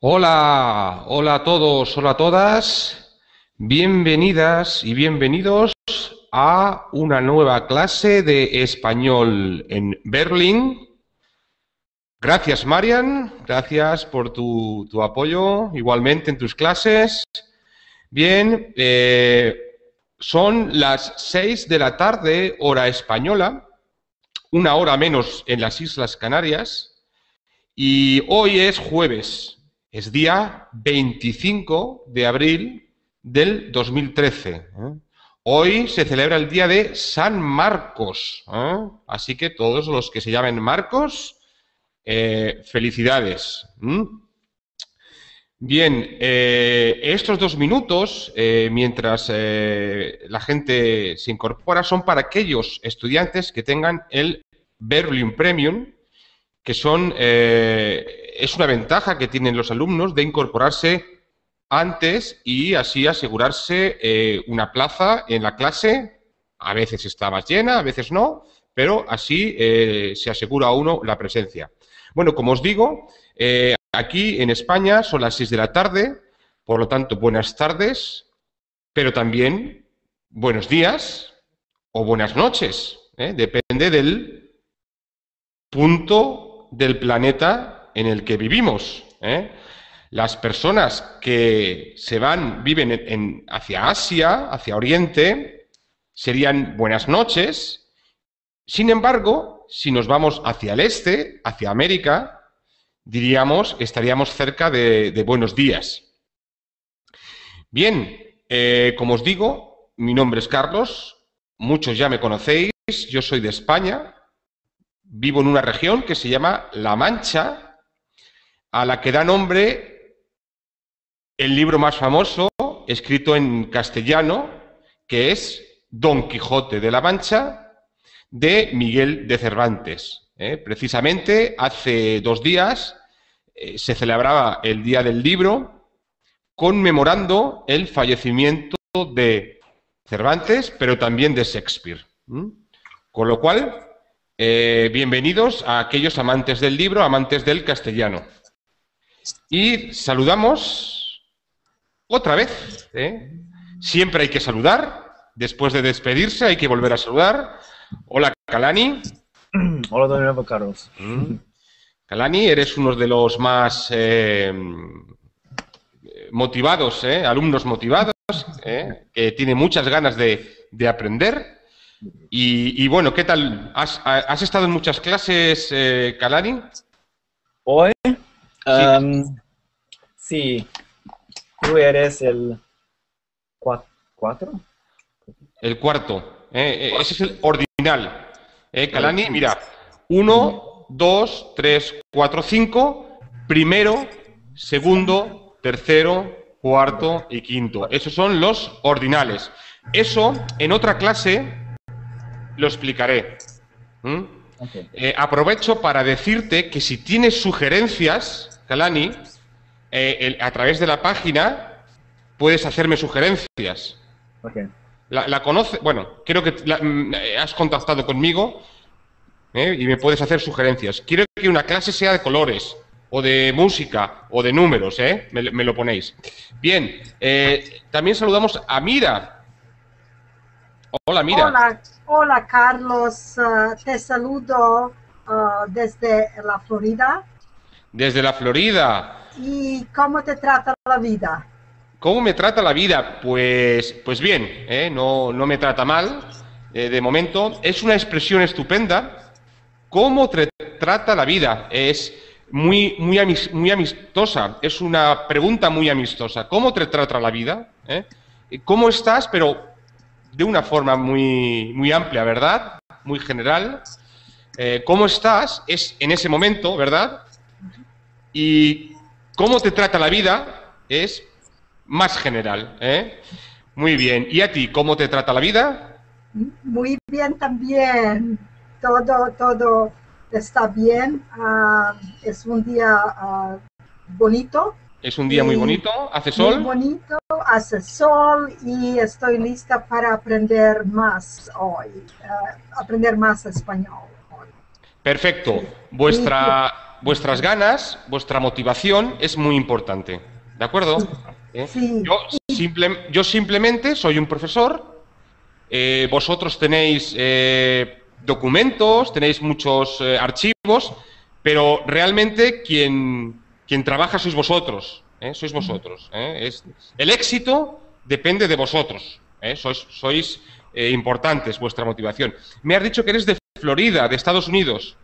Hola, hola a todos, hola a todas. Bienvenidas y bienvenidos a una nueva clase de español en Berlín. Gracias, Marian. Gracias por tu, apoyo igualmente en tus clases. Bien, eh, son las seis de la tarde, hora española, una hora menos en las Islas Canarias, y hoy es jueves, es día 25 de abril del 2013. ¿eh? Hoy se celebra el día de San Marcos. ¿eh? Así que todos los que se llamen Marcos, felicidades. Bien, estos dos minutos, mientras la gente se incorpora, son para aquellos estudiantes que tengan el Berlin Premium, que son es una ventaja que tienen los alumnos de incorporarse antes y así asegurarse eh, una plaza en la clase. A veces está más llena, a veces no, pero así eh, se asegura uno la presencia. Bueno, como os digo, eh, aquí en España son las 6 de la tarde, por lo tanto, buenas tardes, pero también buenos días o buenas noches. Depende del punto del planeta en el que vivimos. ¿eh? Las personas que se van, viven en, hacia Asia, hacia Oriente, serían buenas noches. Sin embargo, si nos vamos hacia el este, hacia América, diríamos, estaríamos cerca de, buenos días. Bien, eh, como os digo, mi nombre es Carlos, muchos ya me conocéis, yo soy de España, vivo en una región que se llama La Mancha, a la que da nombre el libro más famoso, escrito en castellano, que es Don Quijote de la Mancha, de Miguel de Cervantes. ¿Eh? Precisamente hace dos días eh, se celebraba el Día del Libro, conmemorando el fallecimiento de Cervantes, pero también de Shakespeare. Con lo cual, eh, bienvenidos a aquellos amantes del libro, amantes del castellano. Y saludamos otra vez. Siempre hay que saludar. Después de despedirse hay que volver a saludar. Hola, Kalani. Hola de nuevo, Carlos. Mm. Kalani, eres uno de los más eh, motivados, ¿eh? alumnos motivados, que tiene muchas ganas de, aprender. Y, bueno, ¿qué tal? ¿Has, ¿Has, estado en muchas clases, Kalani? Hoy sí. Tú eres el cuatro. El cuarto. Eh, eh, ese es el ordinal. Eh, Kalani, mira. Uno, dos, tres, cuatro, cinco. Primero, segundo, tercero, cuarto y quinto. Esos son los ordinales. Eso en otra clase lo explicaré. ¿Mm? aprovecho para decirte que si tienes sugerencias, Kalani, eh, a través de la página puedes hacerme sugerencias. La, conoce, bueno, creo que mm, eh, has contactado conmigo eh, y me puedes hacer sugerencias. Quiero que una clase sea de colores, o de música, o de números, ¿eh? Me, lo ponéis. Bien, también saludamos a Mira. Hola, Mira. Hola, hola Carlos. te saludo desde la Florida desde la Florida. ¿Y cómo te trata la vida? ¿Cómo me trata la vida? Pues, pues bien, ¿eh? no, no, me trata mal, eh, de momento. Es una expresión estupenda. ¿Cómo te trata la vida? Es muy, muy, amistosa, es una pregunta muy amistosa. ¿Cómo te trata la vida? ¿Eh? ¿Cómo estás? Pero de una forma muy, muy amplia, ¿verdad? Muy general. ¿Cómo estás? Es en ese momento, ¿verdad? Y cómo te trata la vida es más general. ¿eh? Muy bien. ¿Y a ti, cómo te trata la vida? Muy bien también. Todo, todo está bien. Ah, es un día ah, bonito. Es un día muy bonito, hace sol. Muy bonito, hace sol y estoy lista para aprender más hoy, eh, aprender más español. hoy. Perfecto. Vuestra, vuestras ganas, vuestra motivación es muy importante. ¿De acuerdo? ¿Eh? Sí. Yo, simple- yo simplemente soy un profesor. eh, vosotros tenéis eh, documentos, tenéis muchos archivos, pero realmente quien, quien trabaja sois vosotros. Sois vosotros. Es, el éxito depende de vosotros. Sois, sois importantes, vuestra motivación. Me has dicho que eres de Florida, de Estados Unidos.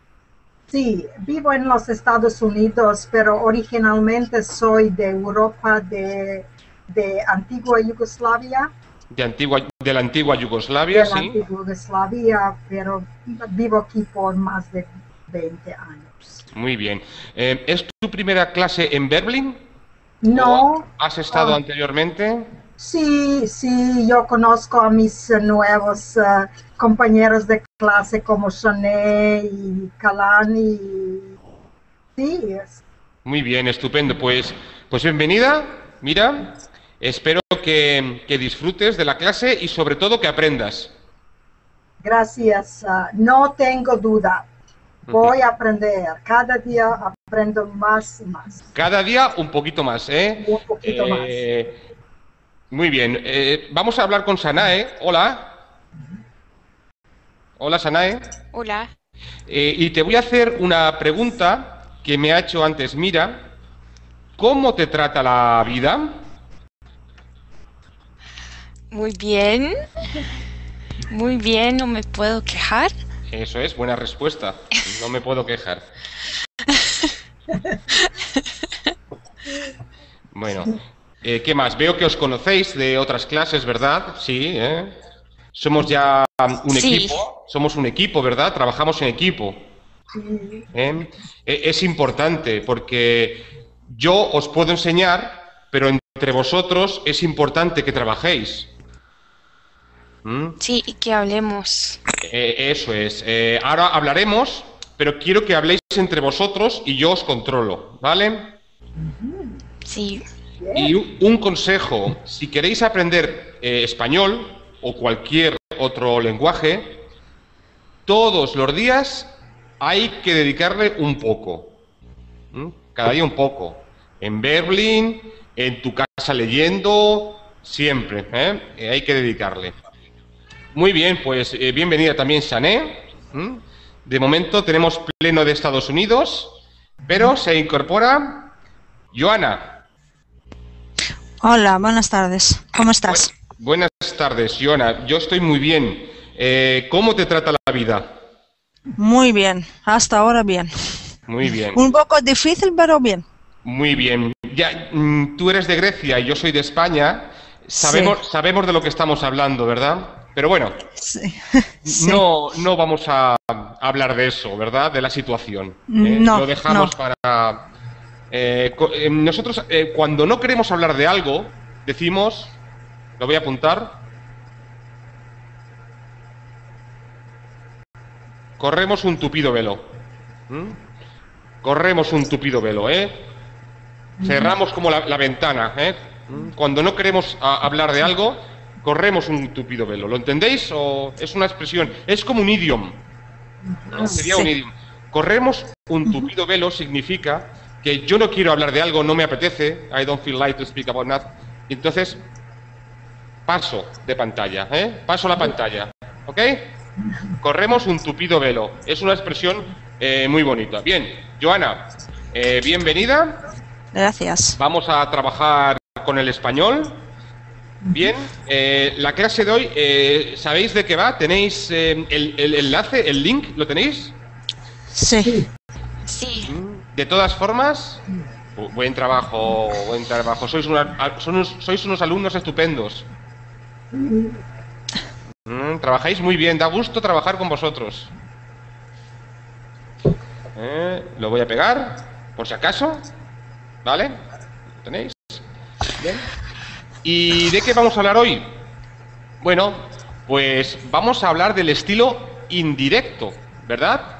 Sí, vivo en los Estados Unidos, pero originalmente soy de Europa, de, de antigua Yugoslavia, De, antigua, de la antigua de Yugoslavia, la sí. antigua Yugoslavia, pero vivo aquí por más de 20 años. Muy bien. Eh, ¿Es tu primera clase en Berlín? No, ¿Has estado Ah. anteriormente? Sí, sí, yo conozco a mis eh, nuevos eh, compañeros de clase como Chané y Kalani. Sí, es- Muy bien, estupendo. Pues, pues bienvenida. Mira, espero que, que disfrutes de la clase y sobre todo que aprendas. Gracias. ah, no tengo duda. Voy a aprender. Cada día aprendo más y más. Cada día un poquito más, ¿eh? Un poquito Eh, Muy bien. eh, vamos a hablar con Sanae. Hola. Hola, Sanae. Hola. Eh, y te voy a hacer una pregunta que me ha hecho antes Mira. ¿Cómo te trata la vida? Muy bien. Muy bien, no me puedo quejar. Eso es, buena respuesta. No me puedo quejar. Bueno, eh, ¿qué más? Veo que os conocéis de otras clases, ¿verdad? Sí, ¿eh? Somos ya um, un Sí. equipo, somos un equipo, ¿verdad? Trabajamos en equipo. ¿eh? E- Es importante porque yo os puedo enseñar, pero entre vosotros es importante que trabajéis. ¿Mm? Sí, y que hablemos. Eh, eso es. Eh, ahora hablaremos, pero quiero que habléis entre vosotros y yo os controlo, ¿vale? Sí. Y un, consejo, si queréis aprender eh, español o cualquier otro lenguaje, todos los días hay que dedicarle un poco. ¿Mm? Cada día un poco. En Berlín, en tu casa leyendo, siempre. ¿eh? Eh, hay que dedicarle. Muy bien, pues eh, bienvenida también Sané. ¿Mm? De momento tenemos pleno de Estados Unidos, pero se incorpora Joana. Hola, buenas tardes. ¿Cómo estás? Bu- Buenas tardes, Joana. Yo estoy muy bien. Eh, ¿Cómo te trata la vida? Muy bien, hasta ahora bien. Muy bien, Un poco difícil, pero bien. muy bien. Ya, mm, tú eres de Grecia y yo soy de España. Sabemos, sabemos de lo que estamos hablando, ¿verdad? Pero bueno, Sí. Sí. no, no vamos a hablar de eso, ¿verdad? De la situación. ¿eh? No, Lo dejamos no. para... eh, eh, nosotros, eh, cuando no queremos hablar de algo, decimos... Lo voy a apuntar. Corremos un tupido velo. ¿Mm? Corremos un tupido velo, ¿eh? Cerramos como la, la ventana, ¿eh? ¿Mm? Cuando no queremos a- hablar de algo, corremos un tupido velo. ¿Lo entendéis? ¿O es una expresión? Es como un idioma. ¿no? Sería un Sí. idioma. Corremos un tupido velo significa que yo no quiero hablar de algo, no me apetece. I don't feel like to speak about nothing. Entonces, paso de pantalla, ¿eh? Paso la pantalla, ¿ok? Corremos un tupido velo. Es una expresión eh, muy bonita. Bien, Joana, eh, bienvenida. Gracias. Vamos a trabajar con el español. Bien, eh, la clase de hoy, eh, ¿sabéis de qué va? ¿Tenéis eh, el, el enlace, el link? ¿Lo tenéis? Sí. Sí. De todas formas, bu- buen trabajo, buen trabajo. Sois, una- a- son unos, sois unos alumnos estupendos. Mm, trabajáis muy bien, da gusto trabajar con vosotros. Eh, lo voy a pegar, por si acaso. ¿Vale? ¿Lo tenéis? Bien. ¿Y de qué vamos a hablar hoy? Bueno, pues vamos a hablar del estilo indirecto, ¿verdad?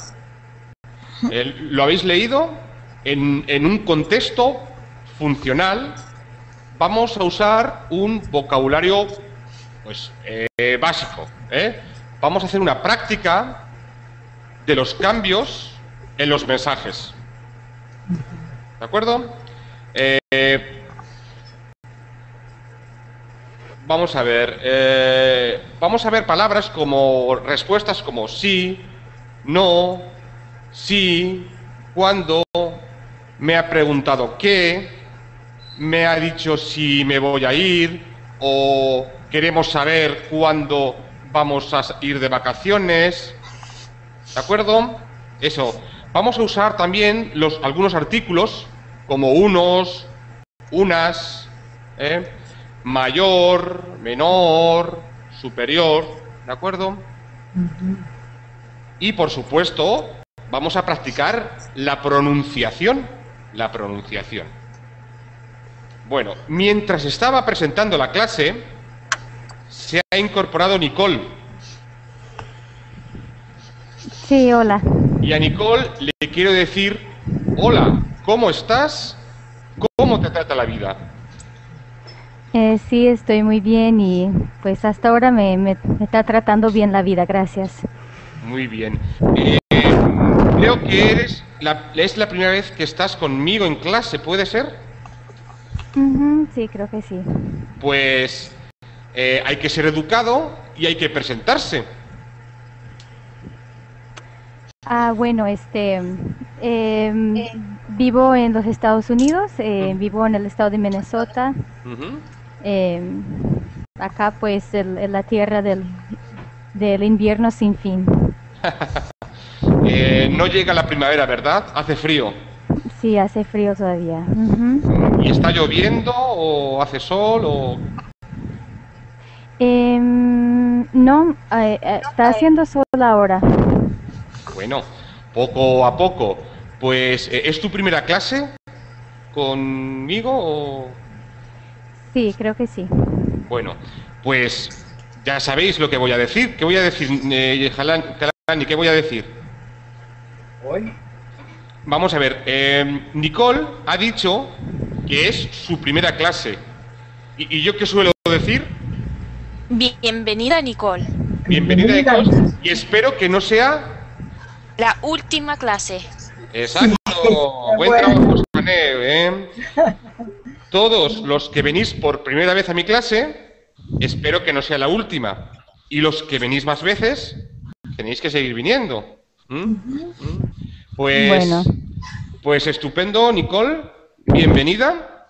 ¿Lo habéis leído? En, un contexto funcional, vamos a usar un vocabulario pues, eh, básico. ¿eh? Vamos a hacer una práctica de los cambios en los mensajes. ¿De acuerdo? Eh, vamos a ver. vamos a ver palabras como respuestas como sí, no, sí, cuándo, me ha preguntado qué, me ha dicho si me voy a ir o queremos saber cuándo vamos a ir de vacaciones. ¿De acuerdo? Eso. Vamos a usar también los, algunos artículos como unos, unas, ¿eh? mayor, menor, superior. ¿De acuerdo? Y por supuesto, vamos a practicar la pronunciación. La pronunciación. Bueno, mientras estaba presentando la clase, se ha incorporado Nicole. Sí, hola. Y a Nicole le quiero decir, hola, ¿cómo estás? ¿Cómo te trata la vida? Eh, sí, estoy muy bien y pues hasta ahora me, me- me está tratando bien la vida, gracias. Muy bien. Eh, creo que eres la, es la primera vez que estás conmigo en clase, ¿puede ser? Ujú, sí, creo que sí. Pues eh, hay que ser educado y hay que presentarse. Ah, bueno, este, em, vivo en los Estados Unidos, eh, vivo en el estado de Minnesota. Em, acá pues el- en la tierra del, del invierno sin fin. Eh, no llega la primavera, ¿verdad? Hace frío. Sí, hace frío todavía. ¿Y está lloviendo o hace sol o...? Em, no, eh, eh, está haciendo sol ahora. Bueno, poco a poco. Pues, ¿es tu primera clase conmigo o...? Sí, creo que sí. Bueno, pues ya sabéis lo que voy a decir. ¿Qué voy a decir, eh, Jalan- Kalani? ¿Qué voy a decir? Hoy, Vamos a ver, eh, Nicole ha dicho que es su primera clase. ¿Y, y yo qué suelo decir? Bienvenida, Nicole. Bienvenida, Bienvenida. Nicole. Y espero que no sea... La última clase. Exacto. Buen trabajo, ¿eh? Todos los que venís por primera vez a mi clase, espero que no sea la última. Y los que venís más veces, tenéis que seguir viniendo. ¿Mm? ¿Mm? Pues, Bueno. pues estupendo, Nicole. Bienvenida.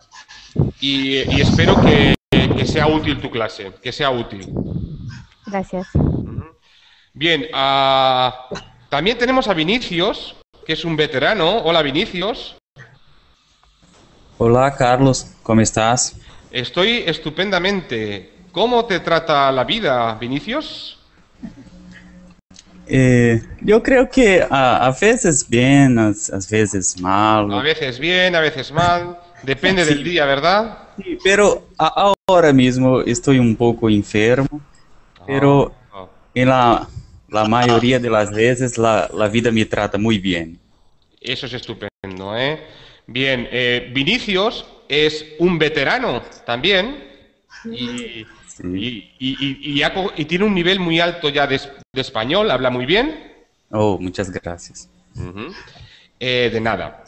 Y, y espero que, que sea útil tu clase, que sea útil. Gracias. Bien, ah, también tenemos a Vinicius, que es un veterano. Hola, Vinicius. Olá, Carlos, como estás? Estoy estupendamente. ¿Cómo te trata la vida, Vinicius? Eh, eu creio que a, a vezes bem, às, às vezes mal. A veces bien, a veces mal. Depende del día, ¿verdad? Sí, pero a- ahora mismo estou um pouco enfermo, pero Ah, em la, la maioria de las vezes la, la vida me trata muito bem. Eso es estupendo, ¿eh? Bien, eh, Vinicius es un veterano también y, Sí. y- y- y- y ha co- y tiene un nivel muy alto ya de, es- de español, habla muy bien. Oh, muitas graças. Ujú. Eh, de nada.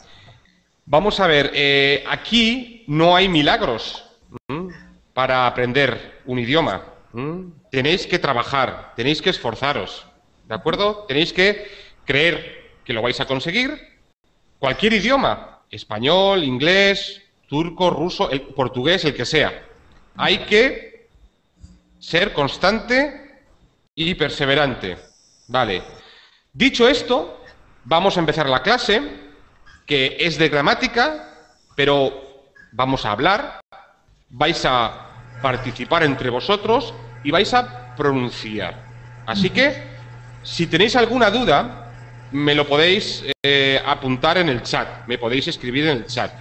Vamos a ver, eh, aquí no hay milagros ¿m? para aprender un idioma. ¿m? Tenéis que trabajar, tenéis que esforzaros, ¿de acuerdo? Tenéis que creer que lo vais a conseguir. Cualquier idioma, español, inglés, turco, ruso, el, portugués, el que sea. Hay que ser constante y perseverante. Vale. Dicho esto, vamos a empezar la clase, que es de gramática, pero vamos a hablar, vais a participar entre vosotros y vais a pronunciar. Así que, si tenéis alguna duda, me lo podéis eh, apuntar en el chat, me podéis escribir en el chat.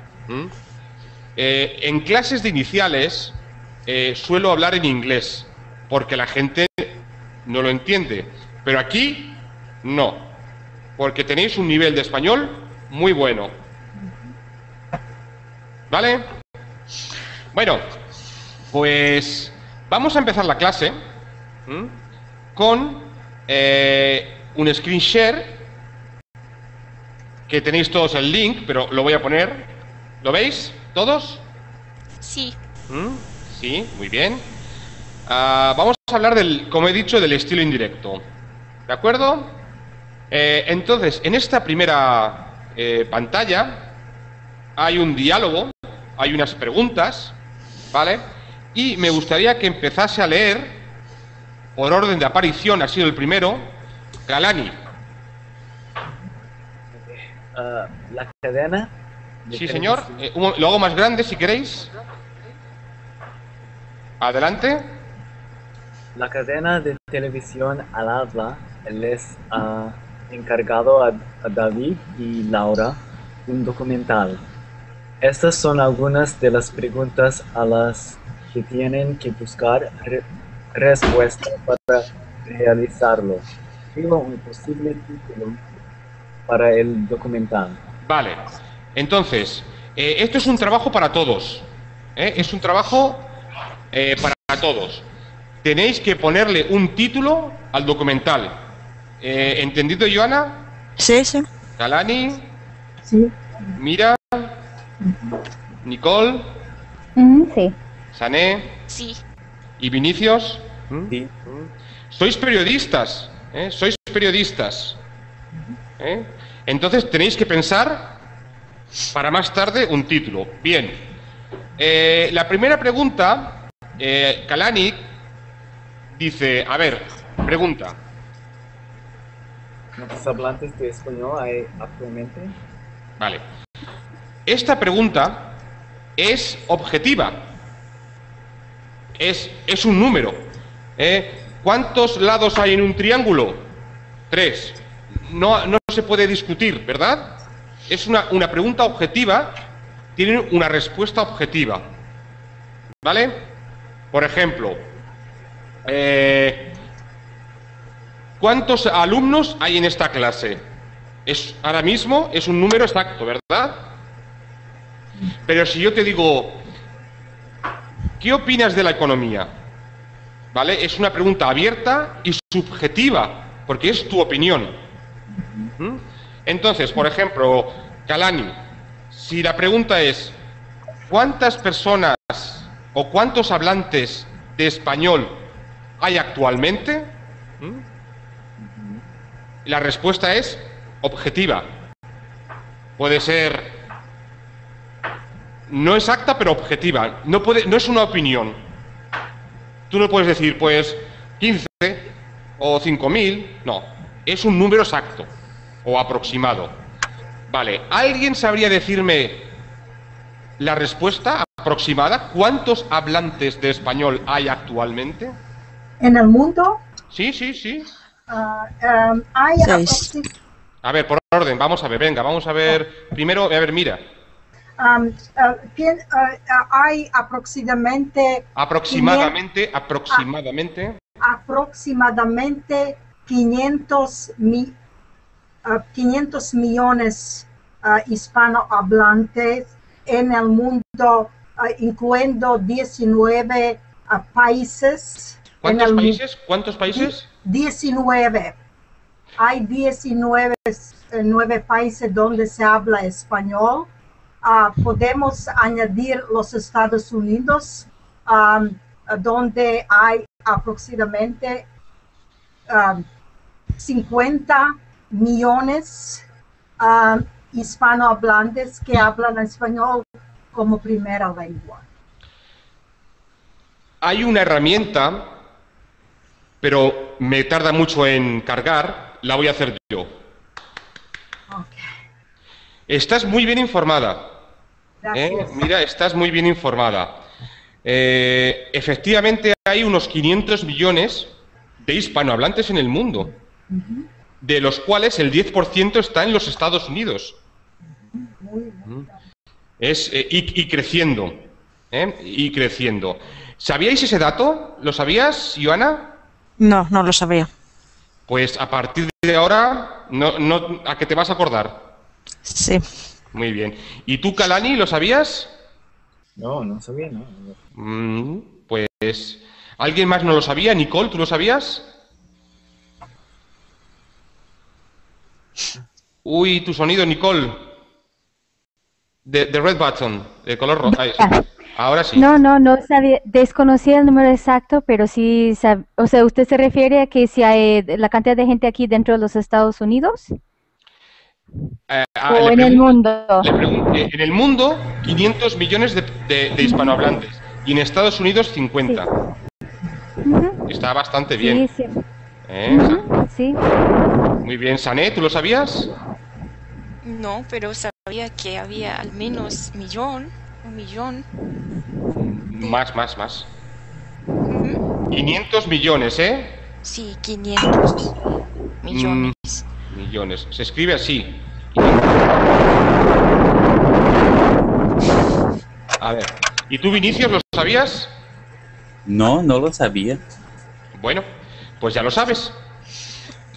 Eh, en clases de iniciales eh, suelo hablar en inglés, porque la gente no lo entiende. Pero aquí no, porque tenéis un nivel de español muy bueno. ¿Vale? Bueno, pues vamos a empezar la clase ¿m? con eh, un screen share que tenéis todos el link, pero lo voy a poner. ¿Lo veis? ¿Todos? Sí. ¿Mm? Sí, muy bien. Ah, vamos a hablar del, como he dicho, del estilo indirecto. ¿De acuerdo? Eh, entonces, en esta primera eh, pantalla hay un diálogo, hay unas preguntas, ¿vale? Y me gustaría que empezase a leer, por orden de aparición, ha sido el primero, Galani. Ah, la cadena. de Sí, señor. Eh, un lo hago más grande si queréis. Adelante. La cadena de televisión al habla les ha encargado a, David y Laura un documental. Estas son algunas de las preguntas a las que tienen que buscar re- respuesta para realizarlo. Escriba un posible título para el documental. Vale. Entonces, eh, esto es un trabajo para todos. ¿eh? Es un trabajo eh, para todos. Tenéis que ponerle un título al documental. Eh, ¿Entendido, Joana? Sí, sí. Galani, Sí. Mira, Nicole, sí. Sané Sí. y Vinicius. Sí. Sois periodistas, ¿eh? sois periodistas. ¿eh? Entonces tenéis que pensar para más tarde un título. Bien. Eh, la primera pregunta, eh, Kalani dice, a ver, pregunta. ¿Cuántos hablantes de español hay actualmente? Vale. Esta pregunta es objetiva. Es, es un número. ¿eh? ¿Cuántos lados hay en un triángulo? Tres. No, no se puede discutir, ¿verdad? Es una, una pregunta objetiva, tiene una respuesta objetiva. ¿Vale? Por ejemplo, eh, ¿cuántos alumnos hay en esta clase? Es, ahora mismo es un número exacto, ¿verdad? Pero si yo te digo, ¿qué opinas de la economía? ¿Vale? Es una pregunta abierta y subjetiva, porque es tu opinión. ¿Mm? Entonces, por ejemplo, Kalani, si la pregunta es, ¿cuántas personas o cuántos hablantes de español hay actualmente? ¿Mm? La respuesta es objetiva. Puede ser no exacta, pero objetiva. No, puede, no es una opinión. Tú no puedes decir, pues, 15 o 5.000. No, es un número exacto o aproximado. Vale, ¿alguien sabría decirme la respuesta aproximada? ¿Cuántos hablantes de español hay actualmente? En el mundo Sí, sí, sí. ah, em, hay A ver, por orden, vamos a ver, venga, vamos a ver. Primero, a ver, mira. ah, hay aproximadamente Aproximadamente, aproximadamente. aproximadamente 500, mi- ah, 500 millones ah, hispanohablantes en el mundo, incluyendo 19 ah, países. ¿Cuántos el países? ¿Cuántos países? 19. Hay 19 eh, nueve países donde se habla español. Ah, podemos añadir los Estados Unidos, donde hay aproximadamente am, 50 millones am, hispanohablantes que hablan español como primera lengua. Hay una herramienta, pero me tarda mucho en cargar, la voy a hacer yo. Estás muy bien informada. ¿eh? Mira, estás muy bien informada. Eh, efectivamente hay unos 500 millones de hispanohablantes en el mundo, de los cuales el 10% está en los Estados Unidos. Muy bien. Es, eh, y, y creciendo. ¿eh? Y creciendo. ¿Sabíais ese dato? ¿Lo sabías, Joana? No, no lo sabía. Pues a partir de ahora, no, no, ¿a qué te vas a acordar? Sí. Muy bien. ¿Y tú, Kalani, lo sabías? No, no sabía, no. Mm, pues, ¿alguien más no lo sabía? Nicole, ¿tú lo sabías? Uy, tu sonido, Nicole. De, de red button, de color rojo. Sí. Ahora sí. No, no, no sabía, desconocía el número exacto, pero sí, sab- o sea, ¿usted se refiere a que si hay la cantidad de gente aquí dentro de los Estados Unidos Eh, ah, o en el mundo? le en el mundo, 500 millones de, de- de hispanohablantes. Y en Estados Unidos, 50. Ujú, Está bastante Sí, bien. sí, ¿eh? ujú, sí. Muy bien, Sané, ¿tú lo sabías? No, pero sabía que había al menos millón, un millón. Más, más, más. Ujú. 500 millones, ¿eh? Sí, 500 millones. Millones. Se escribe así. A ver. ¿Y tú, Vinicius, lo sabías? No, no lo sabía. Bueno, pues ya lo sabes.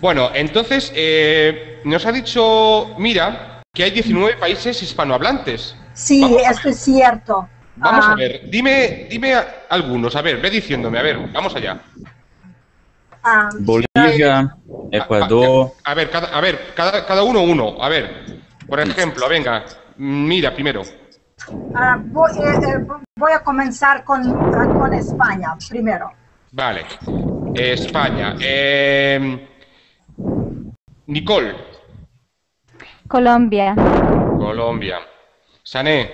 Bueno, entonces, eh, nos ha dicho, mira, que hay 19 países hispanohablantes. Sí, a esto es cierto. Vamos Ah, a ver, dime, dime a- algunos, a ver, ve diciéndome, a ver, vamos allá. ah, Bolivia, Ecuador, A ver, cada, a ver, cada, cada uno uno. A ver, por ejemplo, venga, mira primero. ah, voy, eh, eh, voy a comenzar con, ah, con España primero. Vale. España. Eh, Nicole, Colombia, Colombia. Sané,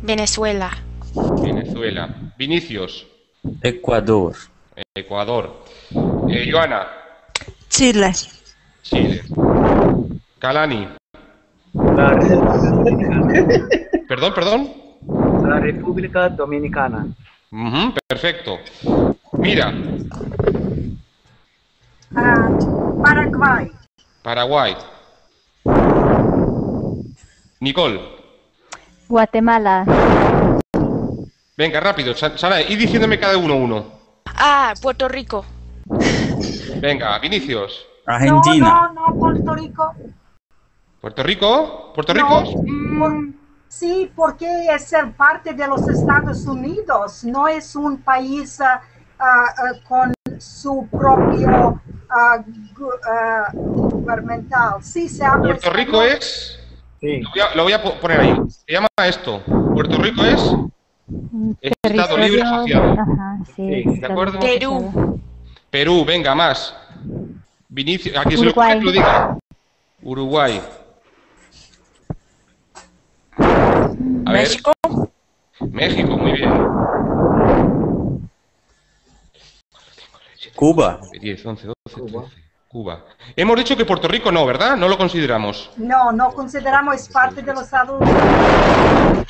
Venezuela. Venezuela. Vinicius, Ecuador, Ecuador. Eh, Joana, Chile. Chile. Kalani, La República Dominicana. perdón, perdón. La República Dominicana. Perfecto. Mira, Ah, Paraguay, Paraguay. Nicole, Guatemala, venga, rápido, Sa- Sara, y diciéndome cada uno uno. Ah, Puerto Rico. Venga, Vinicius. Argentina, No, no, no, Puerto Rico. ¿Puerto Rico? ¿Puerto No, Rico? por- sí, porque es ser parte de los Estados Unidos, no es un país ah, ah, con su propio gu- ah, gubernamental. Sí, se habla Puerto Rico es... Sí. Lo voy, a, lo voy a po- poner ahí. Se llama esto. Puerto Rico es... un Estado libre asociado. Ajá, sí, Sí, ¿de acuerdo? Perú. Perú, venga, más. Vinicius, a quien se ocurra que lo diga. Uruguay. A ver, México. México, muy bien. Cuba, 10, 11, 12, Cuba. 13. Cuba. Hemos dicho que Puerto Rico no, ¿verdad? No lo consideramos. No, no consideramos es parte de los Estados Unidos.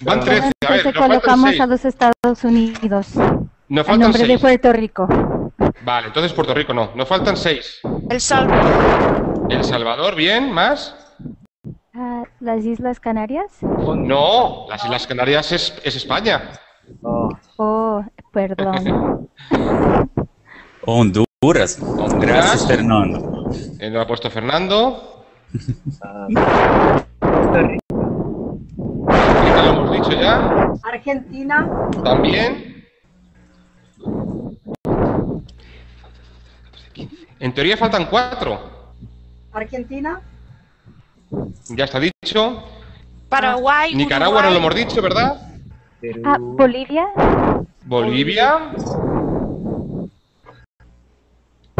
Van 13. A ver, nos colocamos 6. a los Estados Unidos Nos faltan nombre de 6. Puerto Rico. Vale, entonces Puerto Rico no. Nos faltan 6. El Salvador. El Salvador, bien, más. Ah, las Islas Canarias. No, las Islas Canarias es, es España. Oh, Oh, perdón. Honduras. Honduras. Gracias, Fernando. Eh, lo ha puesto Fernando. ah, Costa Rica. Ahorita lo hemos dicho ya. Argentina, También. En teoría faltan 4. Argentina, Ya está dicho. Paraguay. Nicaragua no lo hemos Uruguay. dicho, ¿verdad? Ah, Bolivia, Bolivia.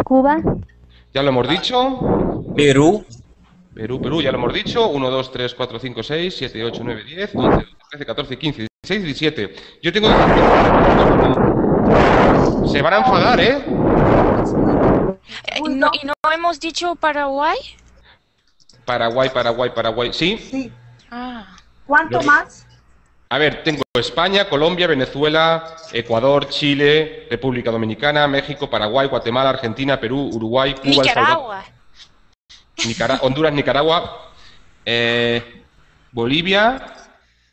Cuba, Ya lo hemos dicho. Perú, Perú, Perú, ya lo hemos dicho. 1, 2, 3, 4, 5, 6, 7, 8, 9, 10, 11, 12, 13, 14, 15, 16, 17. Yo tengo... Se van a enfadar, ¿eh? Eh, no- ¿Y no hemos dicho Paraguay? Paraguay, Paraguay, Paraguay. ¿Sí? sí. Ah. ¿Cuánto Los- más? A ver, tengo España, Colombia, Venezuela, Ecuador, Chile, República Dominicana, México, Paraguay, Guatemala, Argentina, Perú, Uruguay, Cuba, El Nicaragua. Nicara- Honduras, Nicaragua, eh, Bolivia,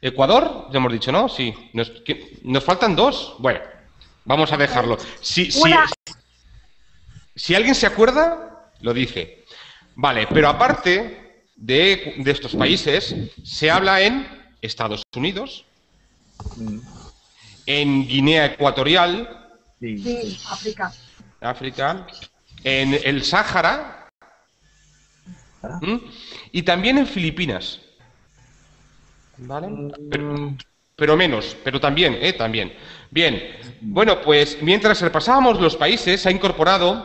Ecuador, ya hemos dicho, ¿no? Sí. Nos, que- nos faltan dos. Bueno, vamos a dejarlo. Si, si, si alguien se acuerda, lo dice. Vale, pero aparte de, de estos países, se habla en Estados Unidos. Mm, En Guinea Ecuatorial, sí. Sí, África. África. En el Sáhara. Ah. ¿m? Y también en Filipinas. ¿Vale? Pero, Mm, pero menos, pero también, ¿eh? También. Bien. Bueno, pues mientras repasábamos los países, se ha incorporado,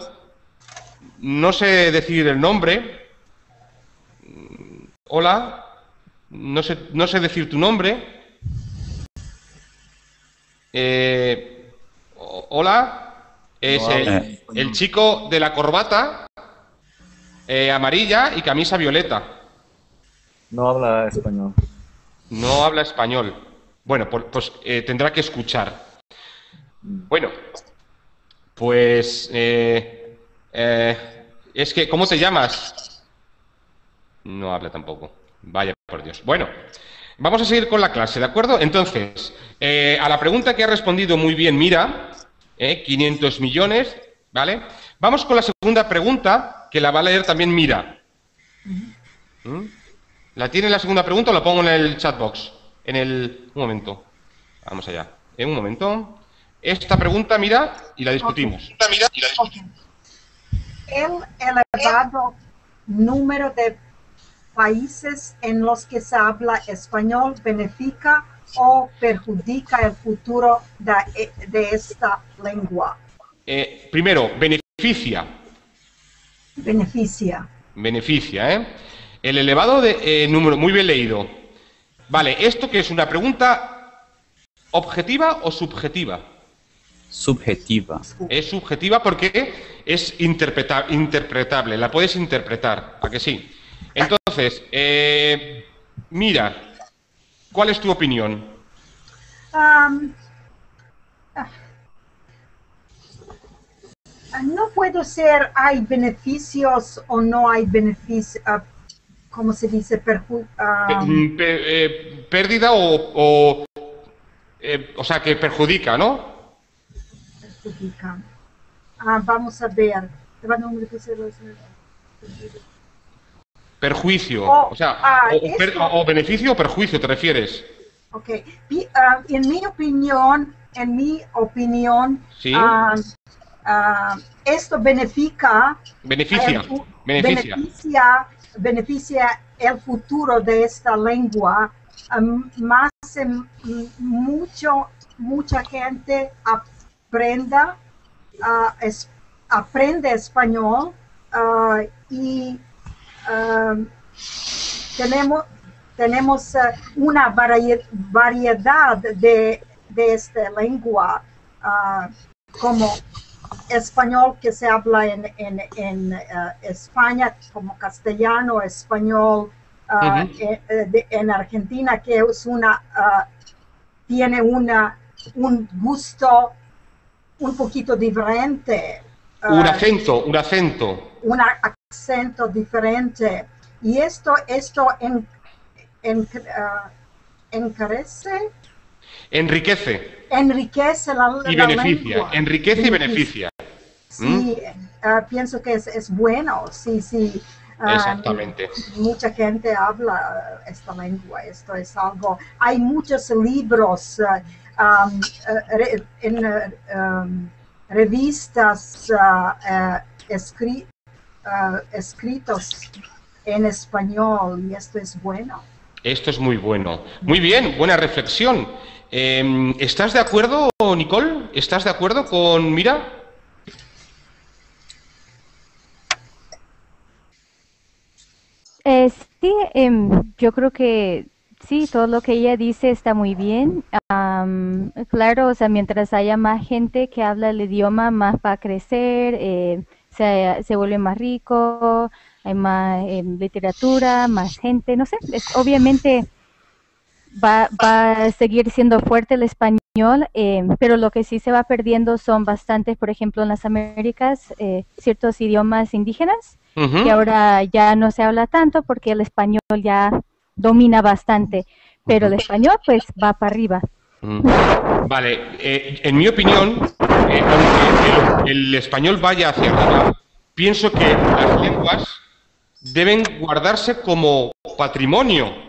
no sé decir el nombre. Mm, Hola. No sé, no sé decir tu nombre. Eh, hola. Es No el, chico de la corbata eh, amarilla y camisa violeta. No habla español. No habla español. Bueno, pues, eh, tendrá que escuchar. Bueno, pues eh, eh, es que, ¿cómo te llamas? No habla tampoco. Vaya por Dios. Bueno, vamos a seguir con la clase, ¿de acuerdo? Entonces, eh, a la pregunta que ha respondido muy bien Mira, eh, 500 millones, ¿vale? Vamos con la segunda pregunta, que la va a leer también Mira. ¿Mm? ¿La tiene la segunda pregunta o la pongo en el chat box? En el... Un momento. Vamos allá. En un momento. Esta pregunta, mira, y la discutimos. Ok. El elevado número de países en los que se habla español beneficia o perjudica el futuro de, de esta lengua. Eh, primero, beneficia. Beneficia. Beneficia, ¿eh? El elevado de, eh, número, muy bien leído. Vale, ¿esto qué es una pregunta objetiva o subjetiva? Subjetiva. Es subjetiva porque es interpreta- interpretable, la puedes interpretar, ¿a que sí? Entonces, eh, mira, ¿cuál es tu opinión? Ah, ah, no puedo ser, hay beneficios o no hay beneficios, ¿cómo se dice? Perju- mm, eh, pérdida o, o, eh, o sea, que perjudica, ¿no? perjudican. Ah, vamos a ver. Perjuicio. Oh, o sea, ah, o, o per- esto- o beneficio o perjuicio, ¿te refieres? Ok. Ah, en mi opinión, en mi opinión, Sí. ah, esto beneficia Beneficia. el Beneficia. beneficia, beneficia el futuro de esta lengua. Am, más m- mucho, mucha gente aprenda, es- aprende español y tenemos, tenemos eh, una varie- variedad de, de esta lengua ah, como español que se habla en, en, en, eh, España como castellano, español ah, Ujú. eh, de- en Argentina que es una ah, tiene una un gusto un poquito diferente. Un acento, un acento. un acento diferente y esto esto en, en- ah, encarece Enriquece enriquece la, y la beneficia. lengua. Enriquece y beneficia. Sí, ah, pienso que es, es bueno, sí, sí. Ah, Exactamente. Mucha gente habla esta lengua, esto es algo. Hay muchos libros eh, re- en eh, revistas ah, ah, escritos en español y esto es bueno. Esto es muy bueno. Muy bien, buena reflexión. Eh, ¿Estás de acuerdo, Nicole? ¿Estás de acuerdo con Mira? Eh, sí, em, yo creo que sí, todo lo que ella dice está muy bien. Claro, o sea, mientras haya más gente que habla el idioma, más va a crecer, eh, se, se vuelve más rico, hay más em, literatura, más gente, no sé, es- obviamente va, va a seguir siendo fuerte el español, em, pero lo que sí se va perdiendo son bastantes, por ejemplo, en las Américas, eh, ciertos idiomas indígenas que ahora ya no se habla tanto porque el español ya domina bastante, pero el español pues va para arriba. Mm. Vale, eh, en mi opinión, eh, aunque el, español vaya hacia arriba, pienso que las lenguas deben guardarse como patrimonio.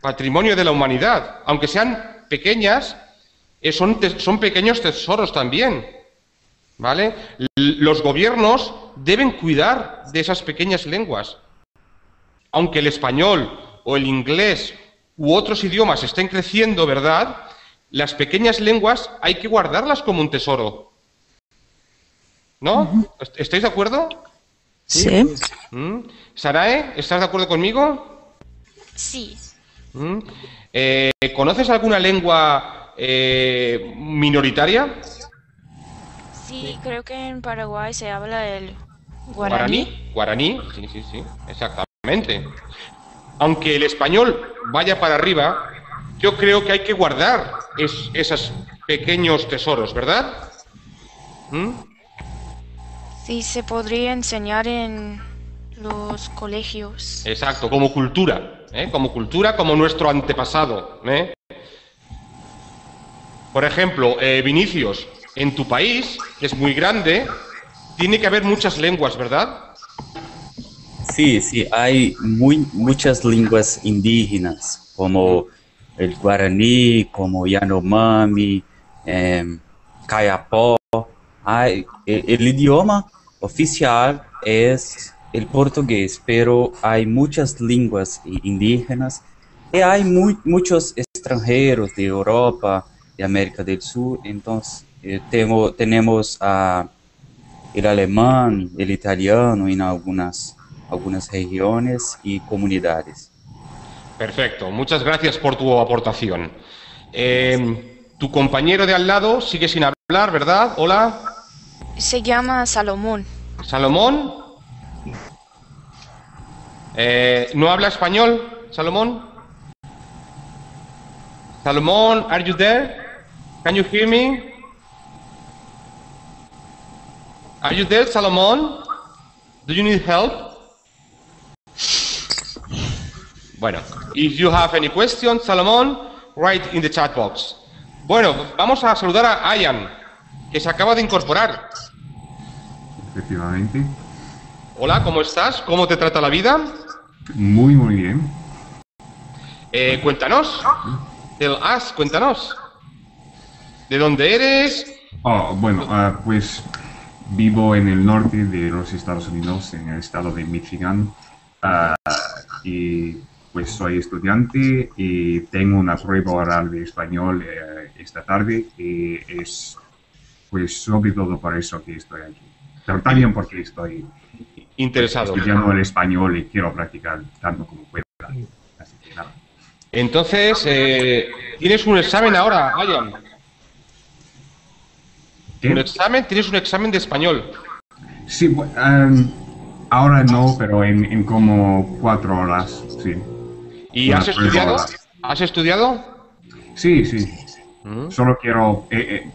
patrimonio de la humanidad. Aunque sean pequeñas, eh, son, son pequeños tesoros también. ¿Vale? Los gobiernos deben cuidar de esas pequeñas lenguas. Aunque el español o el inglés u otros idiomas estén creciendo, ¿verdad? Las pequeñas lenguas hay que guardarlas como un tesoro. ¿No? ¿Est- ¿Estáis de acuerdo? Sí. ¿Mm? Sarae, ¿estás de acuerdo conmigo? Sí, ¿Mm? Eh, ¿Conoces alguna lengua eh, minoritaria? sí, creo que en Paraguay se habla el guaraní. Guaraní, sí, sí, sí, exactamente. Aunque el español vaya para arriba, yo creo que hay que guardar es- esos pequeños tesoros, ¿verdad? ¿Mm? Sí, se podría enseñar en los colegios. Exacto, como cultura, ¿eh? como cultura, como nuestro antepasado. ¿eh? Por ejemplo, eh, Vinicius, en tu país, que es muy grande, tiene que haber muchas lenguas, ¿verdad? Sí, sí, hay muy, muchas lenguas indígenas, como el guaraní, como Yanomami, em, Kayapó. Hay, el, el idioma oficial es el portugués, pero hay muchas lenguas indígenas y hay muy, muchos extranjeros de Europa, de América del Sur, entonces eh, tenemos el alemán, el italiano en algunas, algunas regiones y comunidades. Perfecto, muchas gracias por tu aportación. Eh, tu compañero de al lado sigue sin hablar, ¿verdad? Hola, Se llama Salomón. Salomón. Eh, ¿No habla español, Salomón? Salomón, are you there? Can you hear me? Are you there, Salomón? Do you need help? Bueno, if you have any questions, Salomón, write in the chat box. Bueno, vamos a saludar a Ayan, que se acaba de incorporar. Efectivamente. Hola, ¿cómo estás? ¿Cómo te trata la vida? Muy, muy bien. Eh, cuéntanos. Tell us, cuéntanos. ¿De dónde eres? Oh, bueno, ah, pues vivo en el norte de los Estados Unidos, en el estado de Michigan. ah, y pues soy estudiante y tengo una prueba oral de español eh, esta tarde. Y es pues sobre todo por eso que estoy aquí. Pero también porque estoy Interesado. estudiando el español y quiero practicar tanto como pueda. Así que nada. Entonces, eh, tienes un examen ahora, Ayan. ¿Qué? ¿Un examen? Tienes un examen de español. Sí, em, ahora no, pero en, en como cuatro horas, sí. ¿Y Una has prueba estudiado? ¿Has estudiado? Sí, sí. Mm. Solo quiero, eh, eh,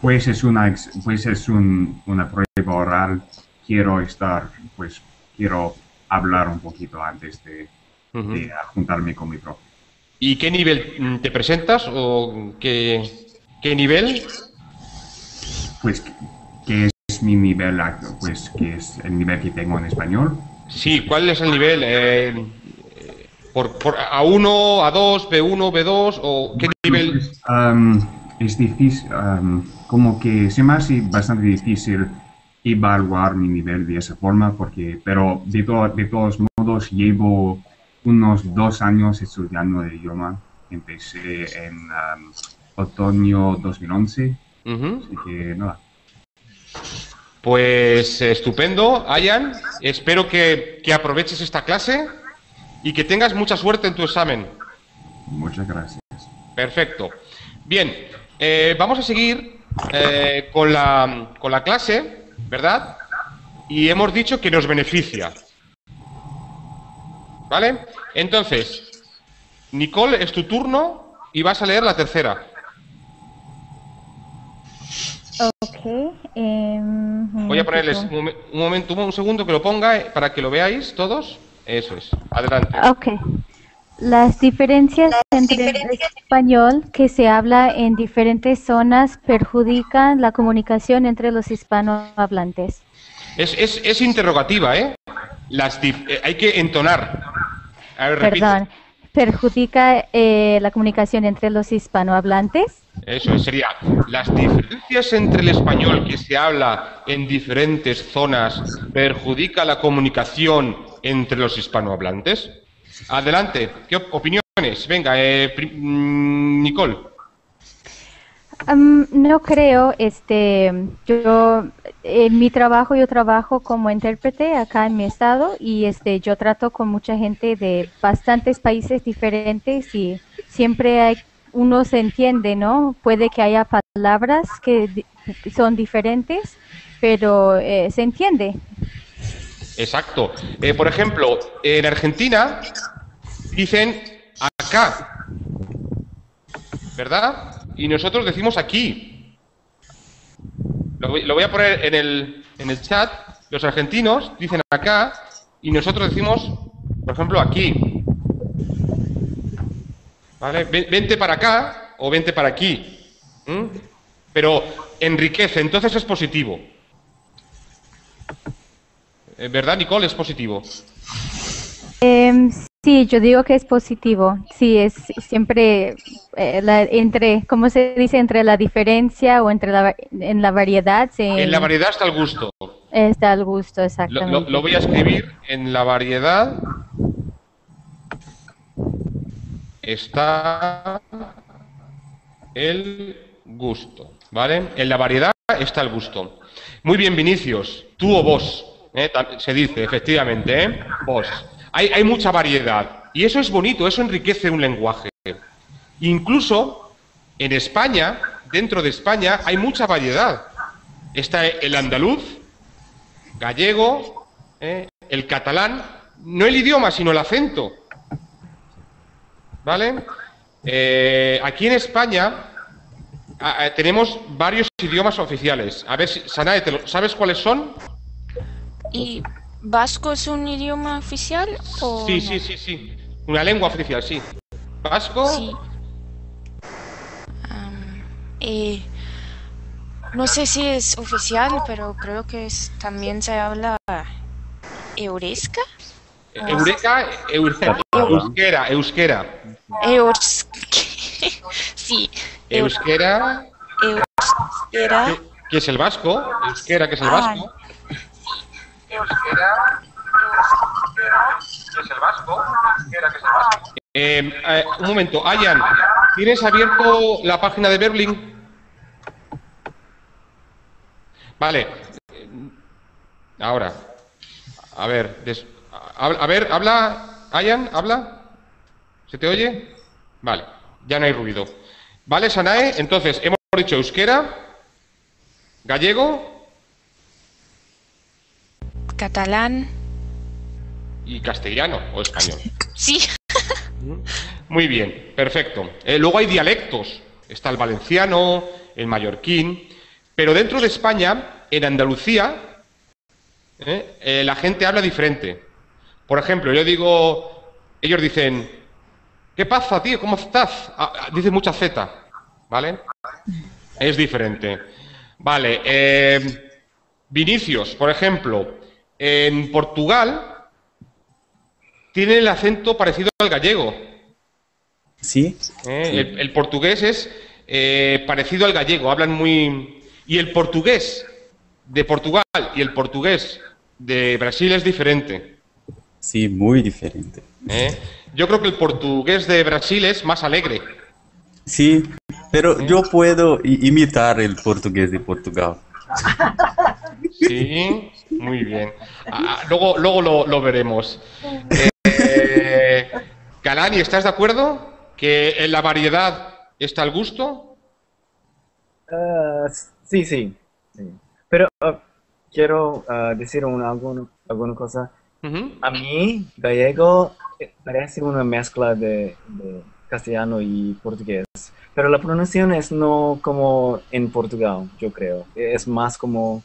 pues es una, pues es un- una prueba oral. Quiero estar, pues quiero hablar un poquito antes de, de juntarme con mi profe. ¿Y qué nivel mm, te presentas? ¿O qué, qué nivel? Pues que- es mi nivel, pues que es el nivel que tengo en español. Sí, ¿cuál es el nivel? Eh, por, por ¿A1, A2, B1, B2? ¿O qué nivel? Pues, am, es difícil, como que se me hace bastante difícil evaluar mi nivel de esa forma, porque, pero de, to- de todos modos llevo unos dos años estudiando el idioma. Empecé en am, otoño 2011, Ujú. así que nada. Pues estupendo, Ayan. Espero que, que aproveches esta clase y que tengas mucha suerte en tu examen. Muchas gracias. Perfecto. Bien, eh, vamos a seguir eh, con, la, con la clase, ¿verdad? Y hemos dicho que nos beneficia. ¿Vale? Entonces, Nicole, es tu turno y vas a leer la tercera. Ok. em, Voy a ponerles un momento, un segundo que lo ponga eh, para que lo veáis todos. Eso es. Adelante. Ok. Las diferencias entre el español que se habla en diferentes zonas perjudican la comunicación entre los hispanohablantes. Es, es, es interrogativa, ¿eh? Las dif- eh, hay que entonar. A ver. Perdón. perjudica eh, la comunicación entre los hispanohablantes. Eso sería las diferencias entre el español que se habla en diferentes zonas perjudica la comunicación entre los hispanohablantes. Adelante, ¿qué op- opiniones? Venga, eh, mm, Nicole. No creo, este, yo en mi trabajo yo trabajo como intérprete acá en mi estado y este yo trato con mucha gente de bastantes países diferentes y siempre uno se entiende, ¿no? Puede que haya palabras que son diferentes, pero eh, se entiende. Exacto. Eh, por ejemplo, en Argentina dicen acá, ¿verdad? Y nosotros decimos aquí. Lo voy, a poner en el, en el chat. Los argentinos dicen acá y nosotros decimos, por ejemplo, aquí. ¿Vale? Ven- Vente para acá o vente para aquí. Pero enriquece, entonces es positivo. Eh, ¿Verdad, Nicole? Es positivo. Em, sí, yo digo que es positivo. Sí, es siempre eh, la- entre, ¿cómo se dice? Entre la diferencia o entre la, en la variedad En la variedad está el gusto. está el gusto, Lo, exactamente. lo- lo voy a escribir. En la variedad está el gusto. ¿Vale? En la variedad está el gusto. Muy bien, Vinicius. Tú o vos. ¿Eh? Se dice, efectivamente, ¿eh? Vos. Hay, hay mucha variedad. Y eso es bonito, eso enriquece un lenguaje. Incluso en España, dentro de España, hay mucha variedad. Está el andaluz, gallego, ¿eh? el catalán, no el idioma, sino el acento. ¿Vale? Aquí en España tenemos varios idiomas oficiales. A ver, si, Sanae, ¿te lo- ¿sabes cuáles son? ¿Y vasco es un idioma oficial o Sí, no? sí, sí, sí. Una lengua oficial, sí. Vasco, Sí. Eh, no sé si es oficial, pero creo que es, también se habla euresca. eureka, eureka, euskera, euskera. Eus- sí, eu- Euskera, euskera. que es el vasco. Euskera, que es el Ah. vasco. Euskera, que es el vasco. Eh, eh, un momento, Ayan, ¿tienes abierto la página de Berlin? Vale. Eh, Ahora. A ver, a, a ver, habla, Ayan, habla. ¿Se te oye? Vale, ya no hay ruido. Vale, Sanae, entonces hemos dicho euskera, gallego Catalán. y castellano o español. Sí. Muy bien, perfecto. Eh, luego hay dialectos. Está el valenciano, el mallorquín. Pero dentro de España, en Andalucía, eh, eh, la gente habla diferente. Por ejemplo, yo digo, ellos dicen, ¿qué pasa, tío? ¿Cómo estás? Ah, ah, dicen mucha Z, ¿vale? Es diferente. Vale, Vinicius, por ejemplo, en Portugal tiene el acento parecido al gallego. ¿Sí? ¿eh? El, el portugués es eh, parecido al gallego, hablan muy... Y el portugués de Portugal y el portugués de Brasil es diferente. Sí, muy diferente. ¿eh? Yo creo que el portugués de Brasil es más alegre. Sí, pero yo puedo imitar el portugués de Portugal. Sí, muy bien. Ah, luego luego lo, lo veremos. Eh, Galani, ¿estás de acuerdo? ¿Que en la variedad está el gusto? Ah, sí, sí, sí. Pero ah, quiero ah, decir un- algún- alguna cosa. A mí, gallego eh, parece una mezcla de, de castellano y portugués. Pero la pronunciación es no como en Portugal, yo creo. Es más como,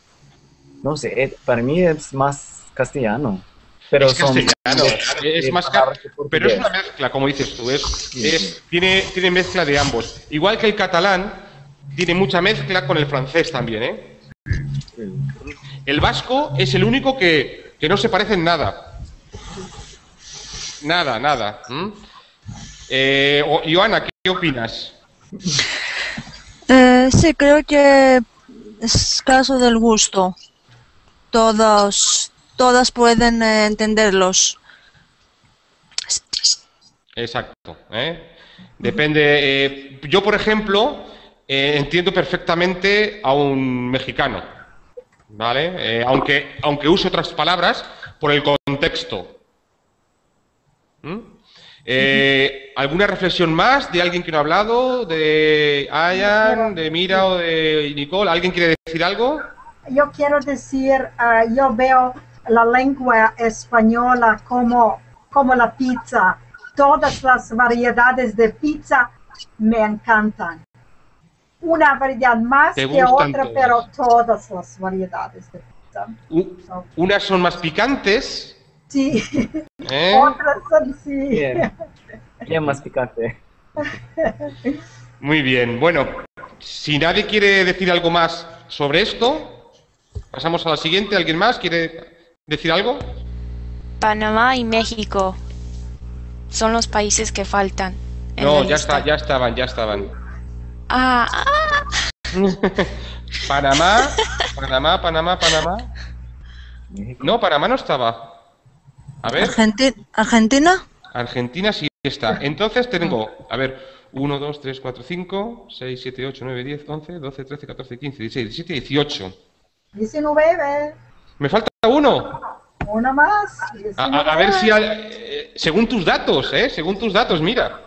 no sé, eh, para mí es más castellano. Pero Es son castellano, eh, es más ca- palabras de Pero es una mezcla, como dices tú, es, es- tiene, tiene mezcla de ambos. Igual que el catalán tiene mucha mezcla con el francés también, ¿eh? El vasco es el único que, que no se parece en nada. Nada, nada. ¿m? Eh, o- Joana, ¿qué opinas? Eh, sí, creo que es caso del gusto. Todos, todas pueden eh, entenderlos. Exacto. ¿eh? Depende. eh, yo, por ejemplo, eh, entiendo perfectamente a un mexicano, ¿vale? Aunque, aunque use otras palabras por el contexto. ¿Mm? ¿Alguna reflexión más de alguien que no ha hablado? ¿De Ayan, de Mira o de Nicole? ¿Alguien quiere decir algo? Yo quiero decir, ah, yo veo la lengua española como, como la pizza. Todas las variedades de pizza me encantan. Una variedad más ¿Te que otra, todas? pero todas las variedades de pizza. U- unas son más picantes. Sí, ¿eh? otras son sí. Bien. Bien más picante. Muy bien, bueno, si nadie quiere decir algo más sobre esto, pasamos a la siguiente. ¿Alguien más quiere decir algo? Panamá y México son los países que faltan. No, ya lista. está, ya estaban, ya estaban. Ah, ah, Panamá, Panamá, Panamá, Panamá. No, Panamá no estaba. A ver, Argenti- Argentina, Argentina sí está. Entonces tengo, a ver, 1, 2, 3, 4, 5, 6, 7, 8, 9, 10, 11, 12, 13, 14, 15, 16, 17, 18. 19, Me falta uno. una más. A, ver si, eh, según tus datos, ¿eh? Según tus datos, mira.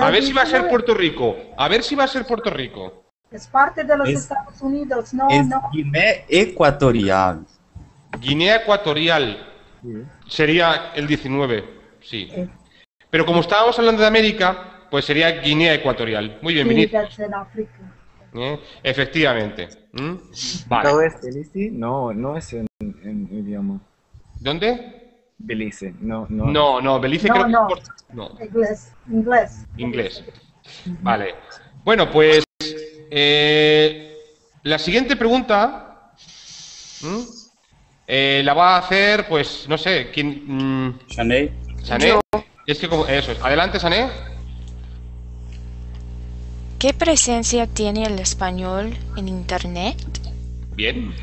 A ver si va a ser Puerto Rico. A ver si va a ser Puerto Rico. Es parte de los Es- Estados Unidos, no, Es no. Guinea Ecuatorial. Guinea Ecuatorial sería el 19, sí. Pero como estábamos hablando de América, pues sería Guinea Ecuatorial. Muy bien, Sí. ¿Eh? Efectivamente. ¿Mm? ¿No Vale. es Belice? No, no es en, en idioma. ¿Dónde? Belice, no, no. No, no, Belice No, creo que no. es por- no, Inglés, inglés. inglés. Vale. Bueno, pues eh, la siguiente pregunta. Eh, la va a hacer, pues, no sé, quién. mm. Sané. Es que como, eso es. Adelante, Sané. ¿Qué presencia tiene el español en Internet? Bien.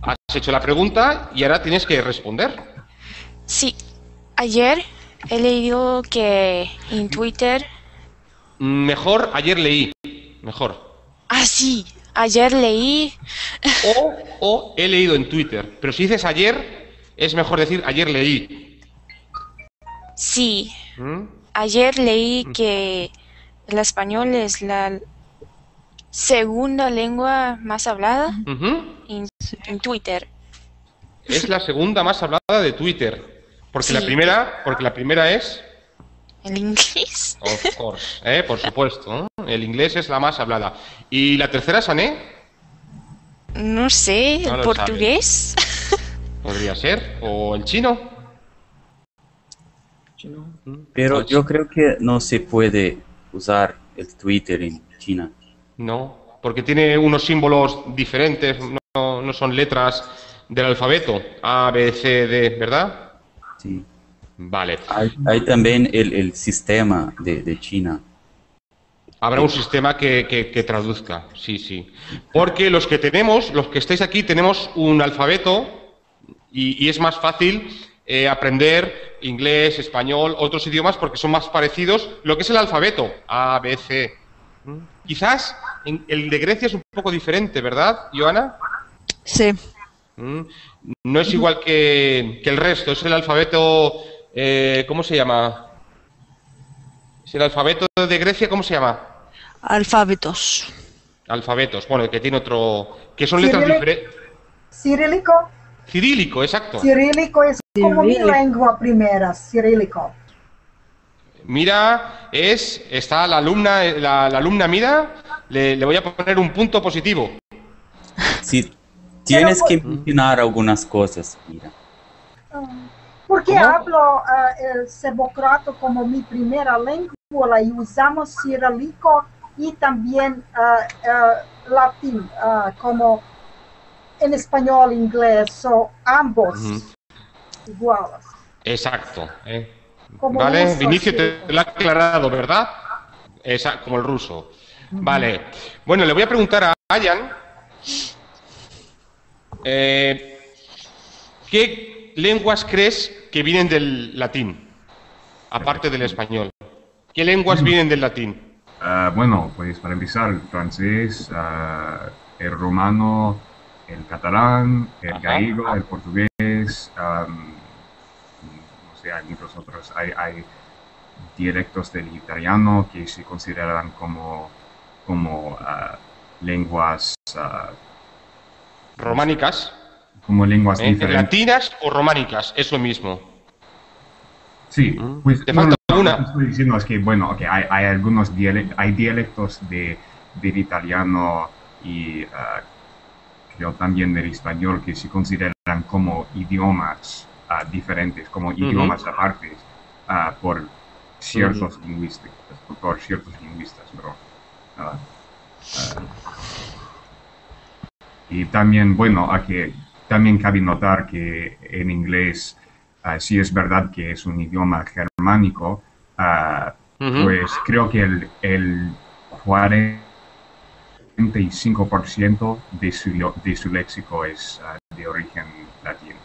Has hecho la pregunta y ahora tienes que responder. Sí, ayer he leído que en Twitter... Mejor, ayer leí. Mejor. Ah, sí, ayer leí... O, o he leído en Twitter. Pero si dices ayer, es mejor decir ayer leí. Sí, ¿Mm? ayer leí que el español es la segunda lengua más hablada en, en Twitter. Es la segunda más hablada de Twitter. Porque la primera, porque la primera es, ¿El inglés? of course, ¿eh? por supuesto. ¿eh? El inglés es la más hablada. ¿Y la tercera, Sané? No sé, No el portugués. Podría ser. ¿O el chino? Chino. Pero O yo creo que no se puede usar el Twitter en China. No, porque tiene unos símbolos diferentes, no, no son letras del alfabeto. A, B, C, D, ¿verdad? Sí. Vale. Hay, hay también el, el sistema de, de China. Habrá un sistema que, que- que traduzca, sí, sí. Porque los que tenemos, los que estáis aquí, tenemos un alfabeto y, y es más fácil eh, aprender inglés, español, otros idiomas porque son más parecidos. Lo que es el alfabeto, A, B, C. ¿Mm? Quizás en- el de Grecia es un poco diferente, ¿verdad, Joana? sí. ¿Mm? No es igual que, que el resto, es el alfabeto, eh, ¿cómo se llama? ¿Es el alfabeto de Grecia, ¿cómo se llama? Alfábetos. Alfabetos, bueno, que tiene otro, que son letras Cirílico. diferentes. Cirílico, Cirílico, exacto. cirílico es como mi lengua primera, cirílico. Mira, es, está la alumna, la, la alumna Mira, le, le voy a poner un punto positivo. Sí, tienes que mencionar algunas cosas. Mira. Porque ¿Cómo? hablo ah, el serbocroato como mi primera lengua y usamos cirílico y también ah, ah, latín ah, como en español, inglés, o ambos. Exacto. ¿eh? como Vale, ruso, Vinicio sí. te lo ha aclarado, ¿verdad? Esa, como el ruso. Vale. Bueno, le voy a preguntar a Ayan. eh, ¿Qué lenguas crees que vienen del latín? Aparte del español. ¿Qué lenguas vienen del latín? Ah, bueno, pues para empezar, el francés, ah, el romano, el catalán, el Ajá. gallego, el portugués, hay muchos otros. Hay, hay dialectos del italiano que se consideran como, como ah, lenguas, ah, Románicas. como lenguas ¿eh? diferentes. Latinas o románicas, es lo mismo. Sí, Mm. pues Te no, falta no, una. Lo que estoy diciendo es que, bueno, ok, hay, hay algunos diale- hay dialectos de, del italiano y ah, creo también del español que se consideran como idiomas ah, diferentes, como idiomas aparte ah, por ciertos lingüistas, por, ciertos lingüistas, pero, ah, ah, y también, bueno, aquí también cabe notar que en inglés sí es verdad que es un idioma germánico, Ujú. pues creo que el, el 45% de su, de su léxico es de origen latino.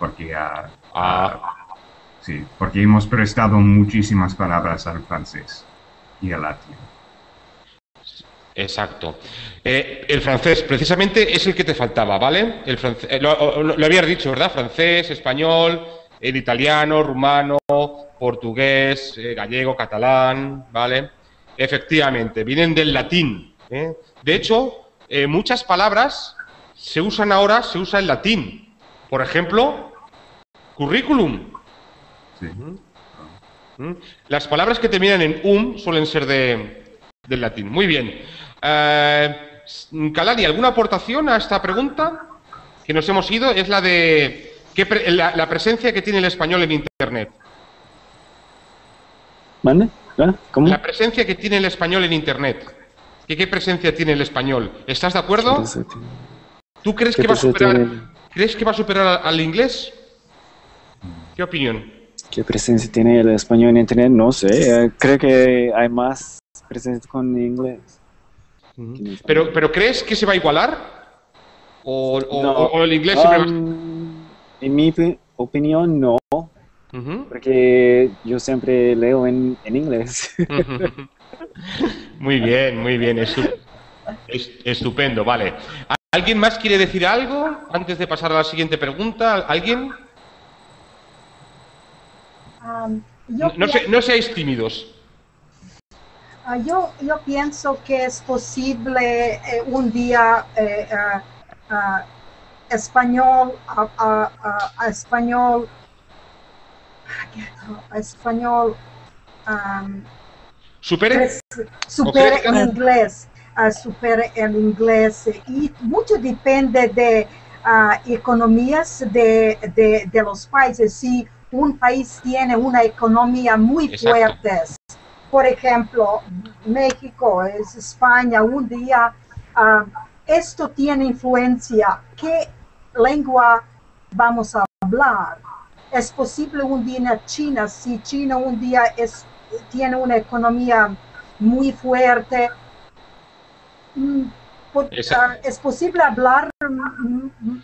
Porque, ah, ah, sí, porque hemos prestado muchísimas palabras al francés y al latín. Exacto. Eh, el francés, precisamente, es el que te faltaba, ¿vale? El france- eh, lo, lo- lo habías dicho, ¿verdad? Francés, español, el italiano, rumano, portugués, eh, gallego, catalán, ¿vale? Efectivamente, vienen del latín. De hecho, muchas palabras se usan ahora, se usa el latín. Por ejemplo, currículum. Sí. ¿Mm? Las palabras que terminan en um suelen ser de, del latín. Muy bien. Eh, ¿alguna aportación a esta pregunta que nos hemos ido? Es la de ¿qué pre- la, la presencia que tiene el español en Internet. ¿Mande? ¿Ah? ¿Cómo? La presencia que tiene el español en Internet. ¿Qué, qué presencia tiene el español? ¿Estás de acuerdo? ¿Tú crees ¿Qué que va a superar, tiene? ¿crees que va a superar al inglés? ¿Qué opinión? ¿Qué presencia tiene el español en internet? No sé. eh, creo que hay más presencia con inglés. ¿Pero, pero crees que se va a igualar? ¿O, o- No, o el inglés siempre um, En mi opi- opinión, no. Porque yo siempre leo en, en inglés. Muy bien, muy bien, estu- es- estupendo, vale. ¿Alguien más quiere decir algo antes de pasar a la siguiente pregunta? ¿Alguien? Yo, No, se- pi- no seáis tímidos. ah, yo, yo pienso que es posible eh, un día eh, ah, ah, español, español, español, am, ¿Supere? Supere ¿O crees que- el inglés, supere el inglés y mucho depende de economías de, de- de los países. Si un país tiene una economía muy Exacto. fuerte, por ejemplo, México, es España, un día, ah, esto tiene influencia. ¿Qué lengua vamos a hablar? Es posible un día en China, si China un día es, tiene una economía muy fuerte, mm, ah, es posible hablar, mm, mm,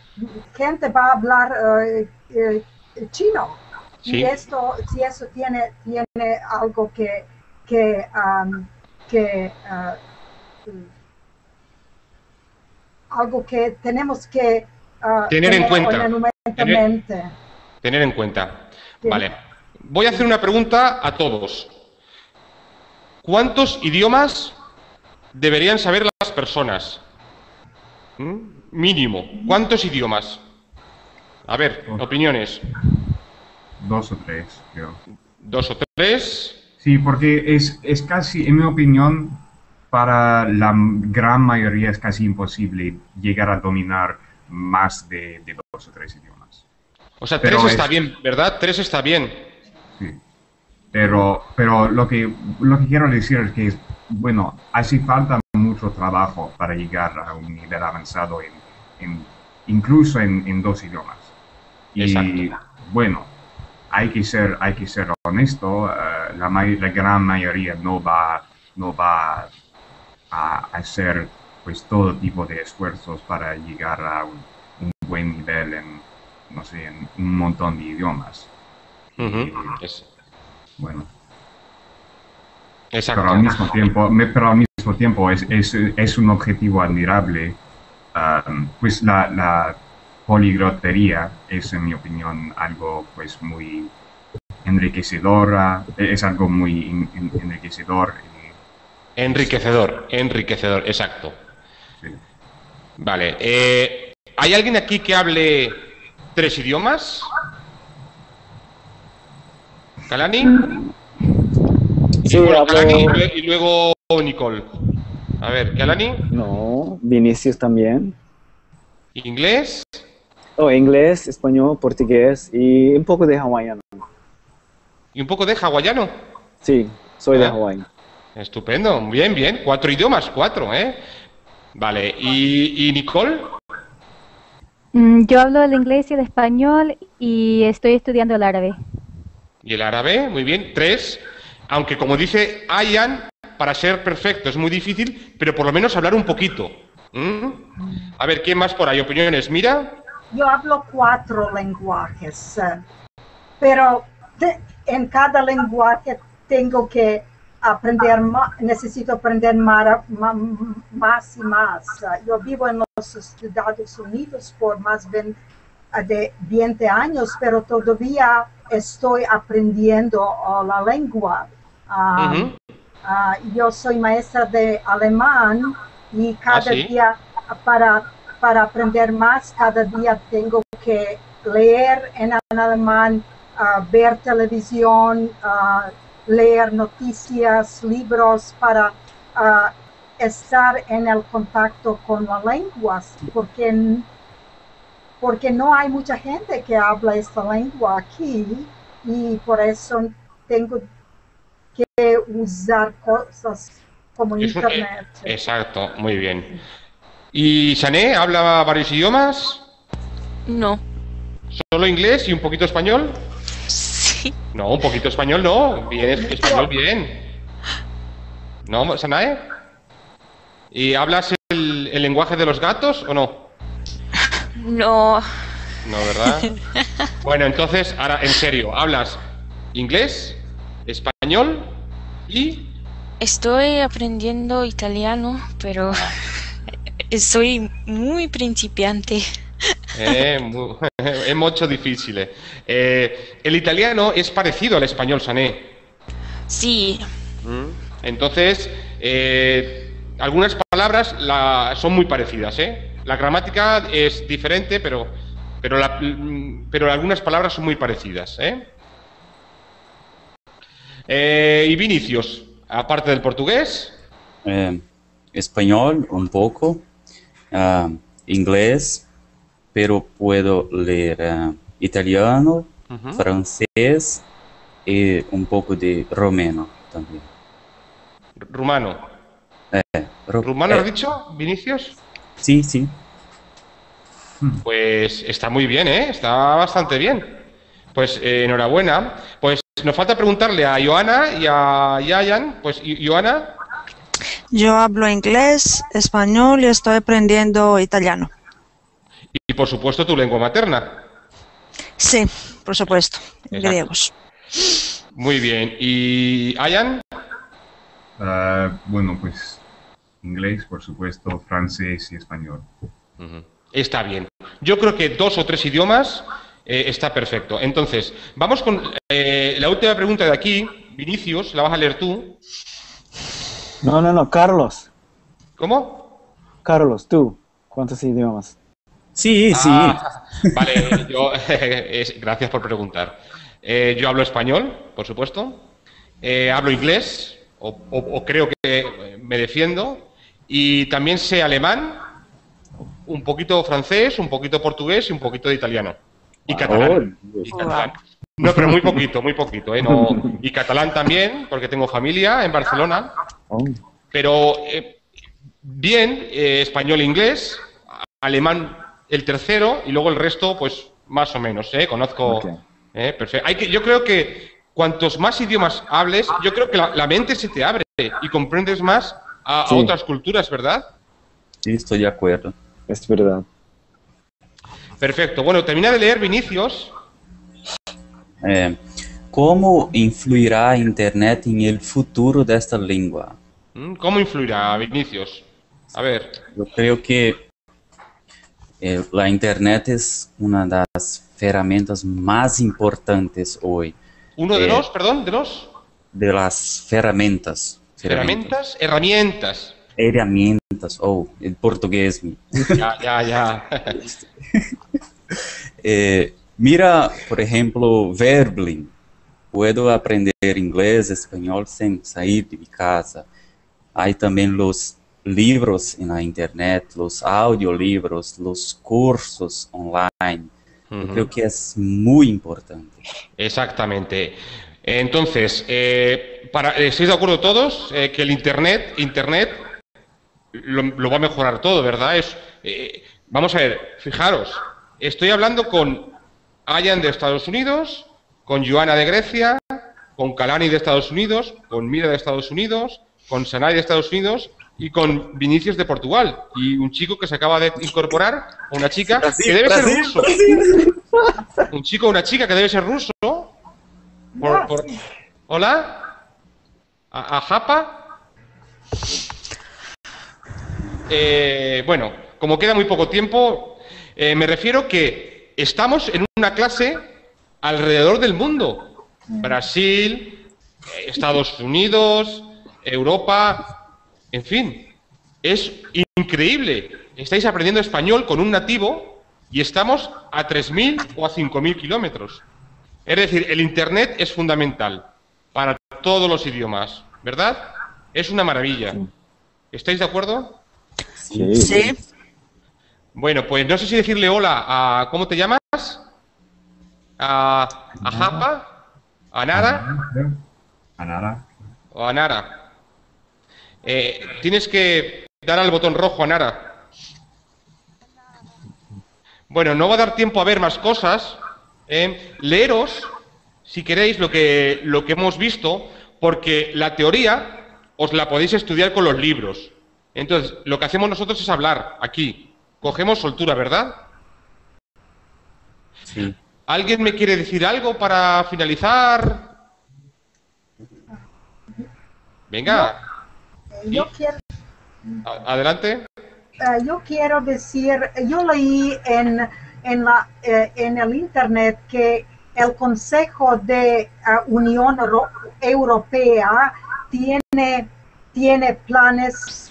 gente va a hablar eh, eh, chino. Sí. Y esto, si eso tiene, tiene algo que, que, am, que ah, algo que tenemos que ah, Tener en cuenta. enumeramente. Tener en cuenta. Sí. Vale. Voy a hacer una pregunta a todos. ¿Cuántos idiomas deberían saber las personas? ¿Mm? Mínimo. ¿Cuántos idiomas? A ver, opiniones. Dos o tres, creo. Dos o tres. Sí, porque es, es casi, en mi opinión, para la gran mayoría es casi imposible llegar a dominar más de, de dos o tres idiomas. O sea, Pero tres está es- bien, ¿verdad? Tres está bien. Sí. Pero, pero lo, que, lo que quiero decir es que, bueno, hace falta mucho trabajo para llegar a un nivel avanzado, en, en- incluso en, en dos idiomas. Y Exacto. bueno, hay que ser, hay que ser honesto, eh, la, la gran mayoría no va, no va a hacer pues todo tipo de esfuerzos para llegar a un, un buen nivel en, no sé, en un montón de idiomas. Es- Bueno, exacto. pero al mismo tiempo, pero al mismo tiempo es, es, es un objetivo admirable. um, pues la, la poliglotería es, en mi opinión, algo pues muy enriquecedora, es algo muy en- en- enriquecedor. y- Enriquecedor, enriquecedor, exacto. sí. Vale. eh, ¿Hay alguien aquí que hable tres idiomas? ¿Kalani? Sí, y, bueno, hablo- Kalani y luego Nicole. A ver, Kalani, No, Vinicius también. inglés, Oh, inglés, español, portugués y un poco de hawaiano. y un poco de hawaiano. Sí, soy de Ah. Hawái. Estupendo, bien, bien. Cuatro idiomas, cuatro, ¿eh? Vale, ¿y, y Nicole? Mm, Yo hablo el inglés y el español y estoy estudiando el árabe. ¿Y el árabe? Muy bien, tres. Aunque como dice Ayan, para ser perfecto es muy difícil, pero por lo menos hablar un poquito. ¿Mm? A ver, ¿quién más por ahí? ¿Opiniones? Mira. Yo hablo cuatro lenguajes, eh, pero de- en cada lenguaje tengo que aprender más, necesito aprender ma- más y más. Eh, Yo vivo en los Estados Unidos por más eh, de 20 años, pero todavía estoy aprendiendo oh, la lengua. Ah. Ah, yo soy maestra de alemán y cada sí? día para, para aprender más, cada día tengo que leer en alemán, ah, ver televisión, ah, leer noticias, libros para ah, estar en el contacto con las lenguas, porque, porque no hay mucha gente que habla esta lengua aquí y por eso tengo que usar cosas como un- internet. eh, exacto, muy bien. ¿Y Sané habla varios idiomas? No. ¿Solo inglés y un poquito español? Sí. No, un poquito español no. Bien, es- español bien. ¿No, Sanae? ¿Y hablas el, el lenguaje de los gatos o no? No. No, ¿verdad? Bueno, entonces, ahora en serio, ¿hablas inglés, español y Estoy aprendiendo italiano, pero soy muy principiante. Eh, mu- è molto difficile. Eh, el italiano es parecido al español, Sané. Sí, ¿Mm? Entonces, eh, algunas palabras la- son muy parecidas, ¿eh? La gramática es diferente, pero, pero, la- mm, pero algunas palabras son muy parecidas, ¿eh? Eh, y Vinicius, aparte del portugués, Eh, español un poco, ah, inglés, pero puedo leer ah, italiano, francés y un poco de romeno también. rumano. Eh, ¿Rumano eh, has dicho, Vinicius? Sí, sí. Pues está muy bien, ¿eh? Está bastante bien. Pues eh, enhorabuena. Pues nos falta preguntarle a Joana y a Yayan. Pues, Joana, Yo hablo inglés, español y estoy aprendiendo italiano. y por supuesto tu lengua materna. Sí, por supuesto, Exacto. griegos. Muy bien. ¿Y Ayan? Ah, bueno, pues inglés, por supuesto, francés y español. Está bien. Yo creo que dos o tres idiomas eh, está perfecto. Entonces, vamos con eh, la última pregunta de aquí. Vinicius, la vas a leer tú. No, no, no, Carlos. ¿Cómo? Carlos, tú. ¿Cuántos idiomas? Sí, sí. Ah, vale, yo, gracias por preguntar. Eh, yo hablo español, por supuesto. Eh, hablo inglés, o, o- o creo que me defiendo. Y también sé alemán, un poquito francés, un poquito portugués y un poquito de italiano. Y catalán. Y catalán. No, pero muy poquito, muy poquito. ¿eh? No- y catalán también, porque tengo familia en Barcelona. Oh, Pero eh, bien, eh, español e inglés, alemán el tercero y luego el resto, pues más o menos, ¿eh? Conozco. Eh, perfecto. Hay que, yo creo que cuantos más idiomas hables, yo creo que la, mente se te abre y comprendes más a, otras culturas, ¿verdad? Sí, estoy de acuerdo. Es verdad. Perfecto. Bueno, termina de leer Vinicius. Eh, ¿Cómo influirá Internet en el futuro de esta lengua? Mm, ¿Cómo influirá, Vinicius? A ver. Yo creo que eh, la Internet es una de las herramientas más importantes hoy. ¿Uno de eh, los, perdón, de los? De las herramientas. ¿Herramientas? Herramientas. Herramientas, oh, el portugués. Ya, ya, ya. Eh, mira, por ejemplo, Verblin. Puedo aprender inglés, español sin salir de mi casa. Hay también los libros en la internet, los audiolibros, los cursos online. creo que es muy importante. Exactamente. Entonces, eh, para, ¿estáis de acuerdo todos eh, que el Internet, Internet lo, va a mejorar todo, verdad? Es, eh, vamos a ver, fijaros, estoy hablando con Ayan de Estados Unidos, con Joana de Grecia, con Kalani de Estados Unidos, con Mira de Estados Unidos, con Sanay de Estados Unidos y con Vinicius de Portugal. Y un chico que se acaba de incorporar, una chica que debe ser ruso. Un chico o una chica que debe ser ruso. ¿Hola? ¿A, Japa? Eh, bueno, como queda muy poco tiempo, eh, me refiero que estamos en una clase alrededor del mundo. Brasil, Estados Unidos, Europa, en fin, es increíble. Estáis aprendiendo español con un nativo y estamos a 3.000 o a 5.000 kilómetros. Es decir, el Internet es fundamental para todos los idiomas, ¿verdad? Es una maravilla. ¿Estáis de acuerdo? Sí. Bueno, pues no sé si decirle hola a... ¿Cómo te llamas? A, a Japa, a Nara. A Nara. O a Nara. Eh, tienes que dar al botón rojo a Nara. Bueno, no va a dar tiempo a ver más cosas. ¿eh? leeros, si queréis, lo que, lo que hemos visto, porque la teoría os la podéis estudiar con los libros. Entonces, lo que hacemos nosotros es hablar aquí. Cogemos soltura, ¿verdad? Sí. ¿Alguien me quiere decir algo para finalizar? Venga. Yo quiero... Adelante. Eh, yo quiero decir, yo leí en, en, la, eh, en el Internet que el Consejo de eh, Unión Europea tiene, tiene planes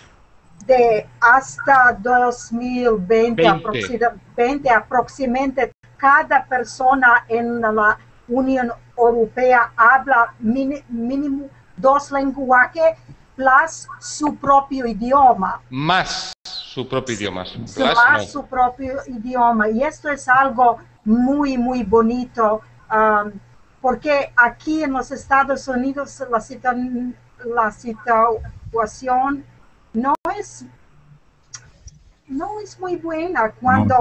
de hasta 2020 Aproximadamente, aproximadamente cada persona en la Unión Europea habla mínimo dos lenguajes plus su propio idioma. Más su propio idioma. más su propio idioma. Y esto es algo muy, muy bonito, um, porque aquí en los Estados Unidos la, la situación no es, no es muy buena cuando,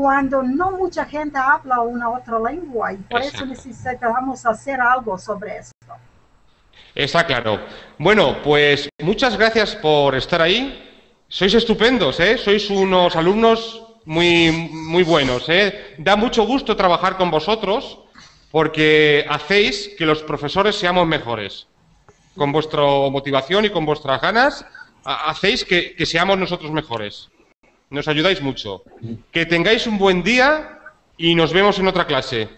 cuando no mucha gente habla una otra lengua y por eso necesitamos hacer algo sobre esto. Está claro. Bueno, pues muchas gracias por estar ahí. Sois estupendos, ¿eh? Sois unos alumnos muy, muy buenos, ¿eh? Da mucho gusto trabajar con vosotros porque hacéis que los profesores seamos mejores. Con vuestra motivación y con vuestras ganas, hacéis que, que seamos nosotros mejores. Nos ayudáis mucho. Que tengáis un buen día y nos vemos en otra clase.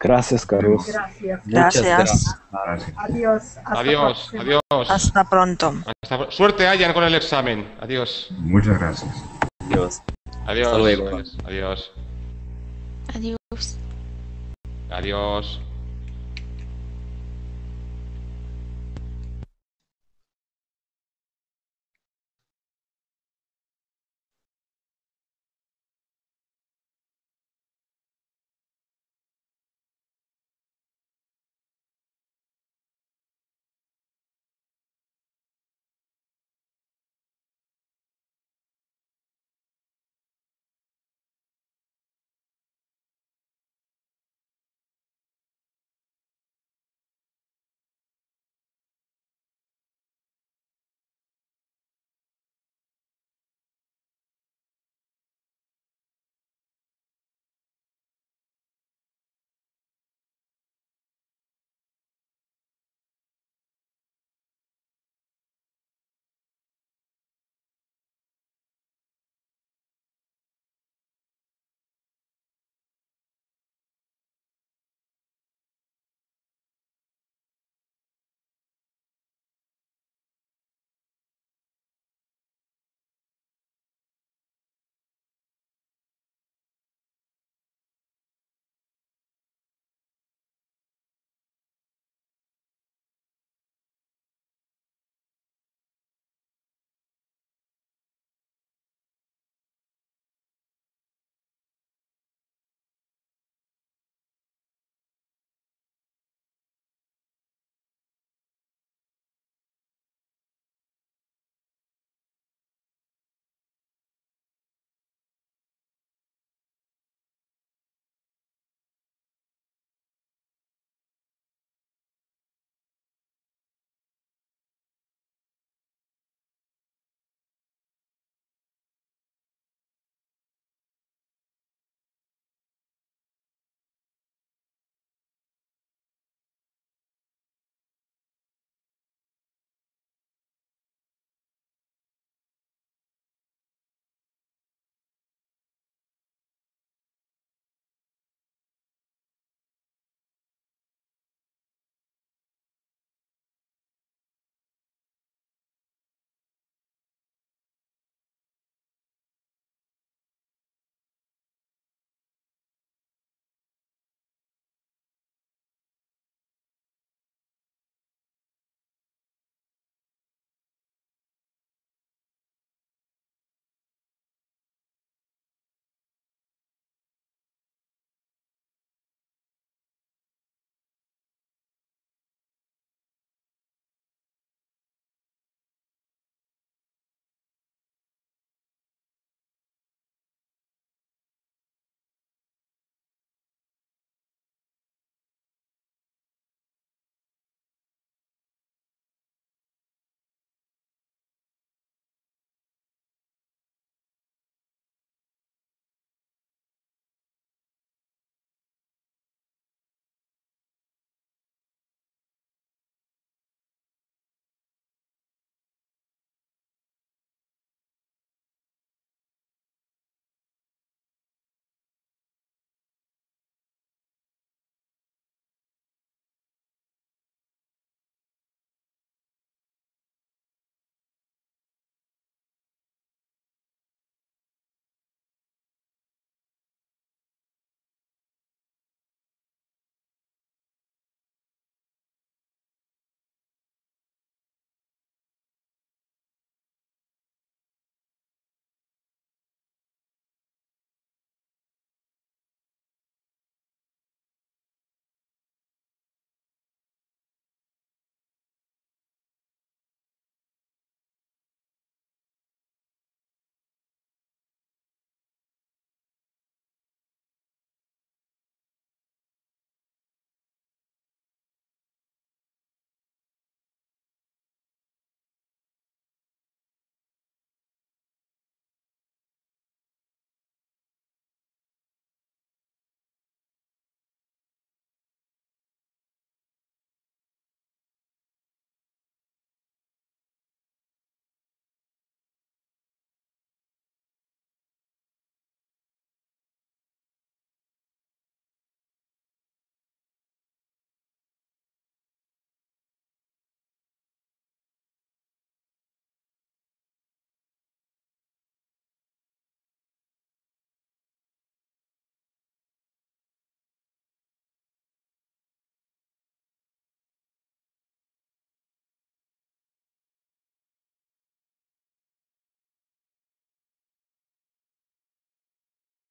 Gracias, Carlos. Gracias. Gracias. Adiós. Hasta adiós, adiós. Hasta pronto. Suerte hayan con el examen. Adiós. Muchas gracias. Adiós. Adiós. Hasta luego. Adiós. Adiós. Adiós.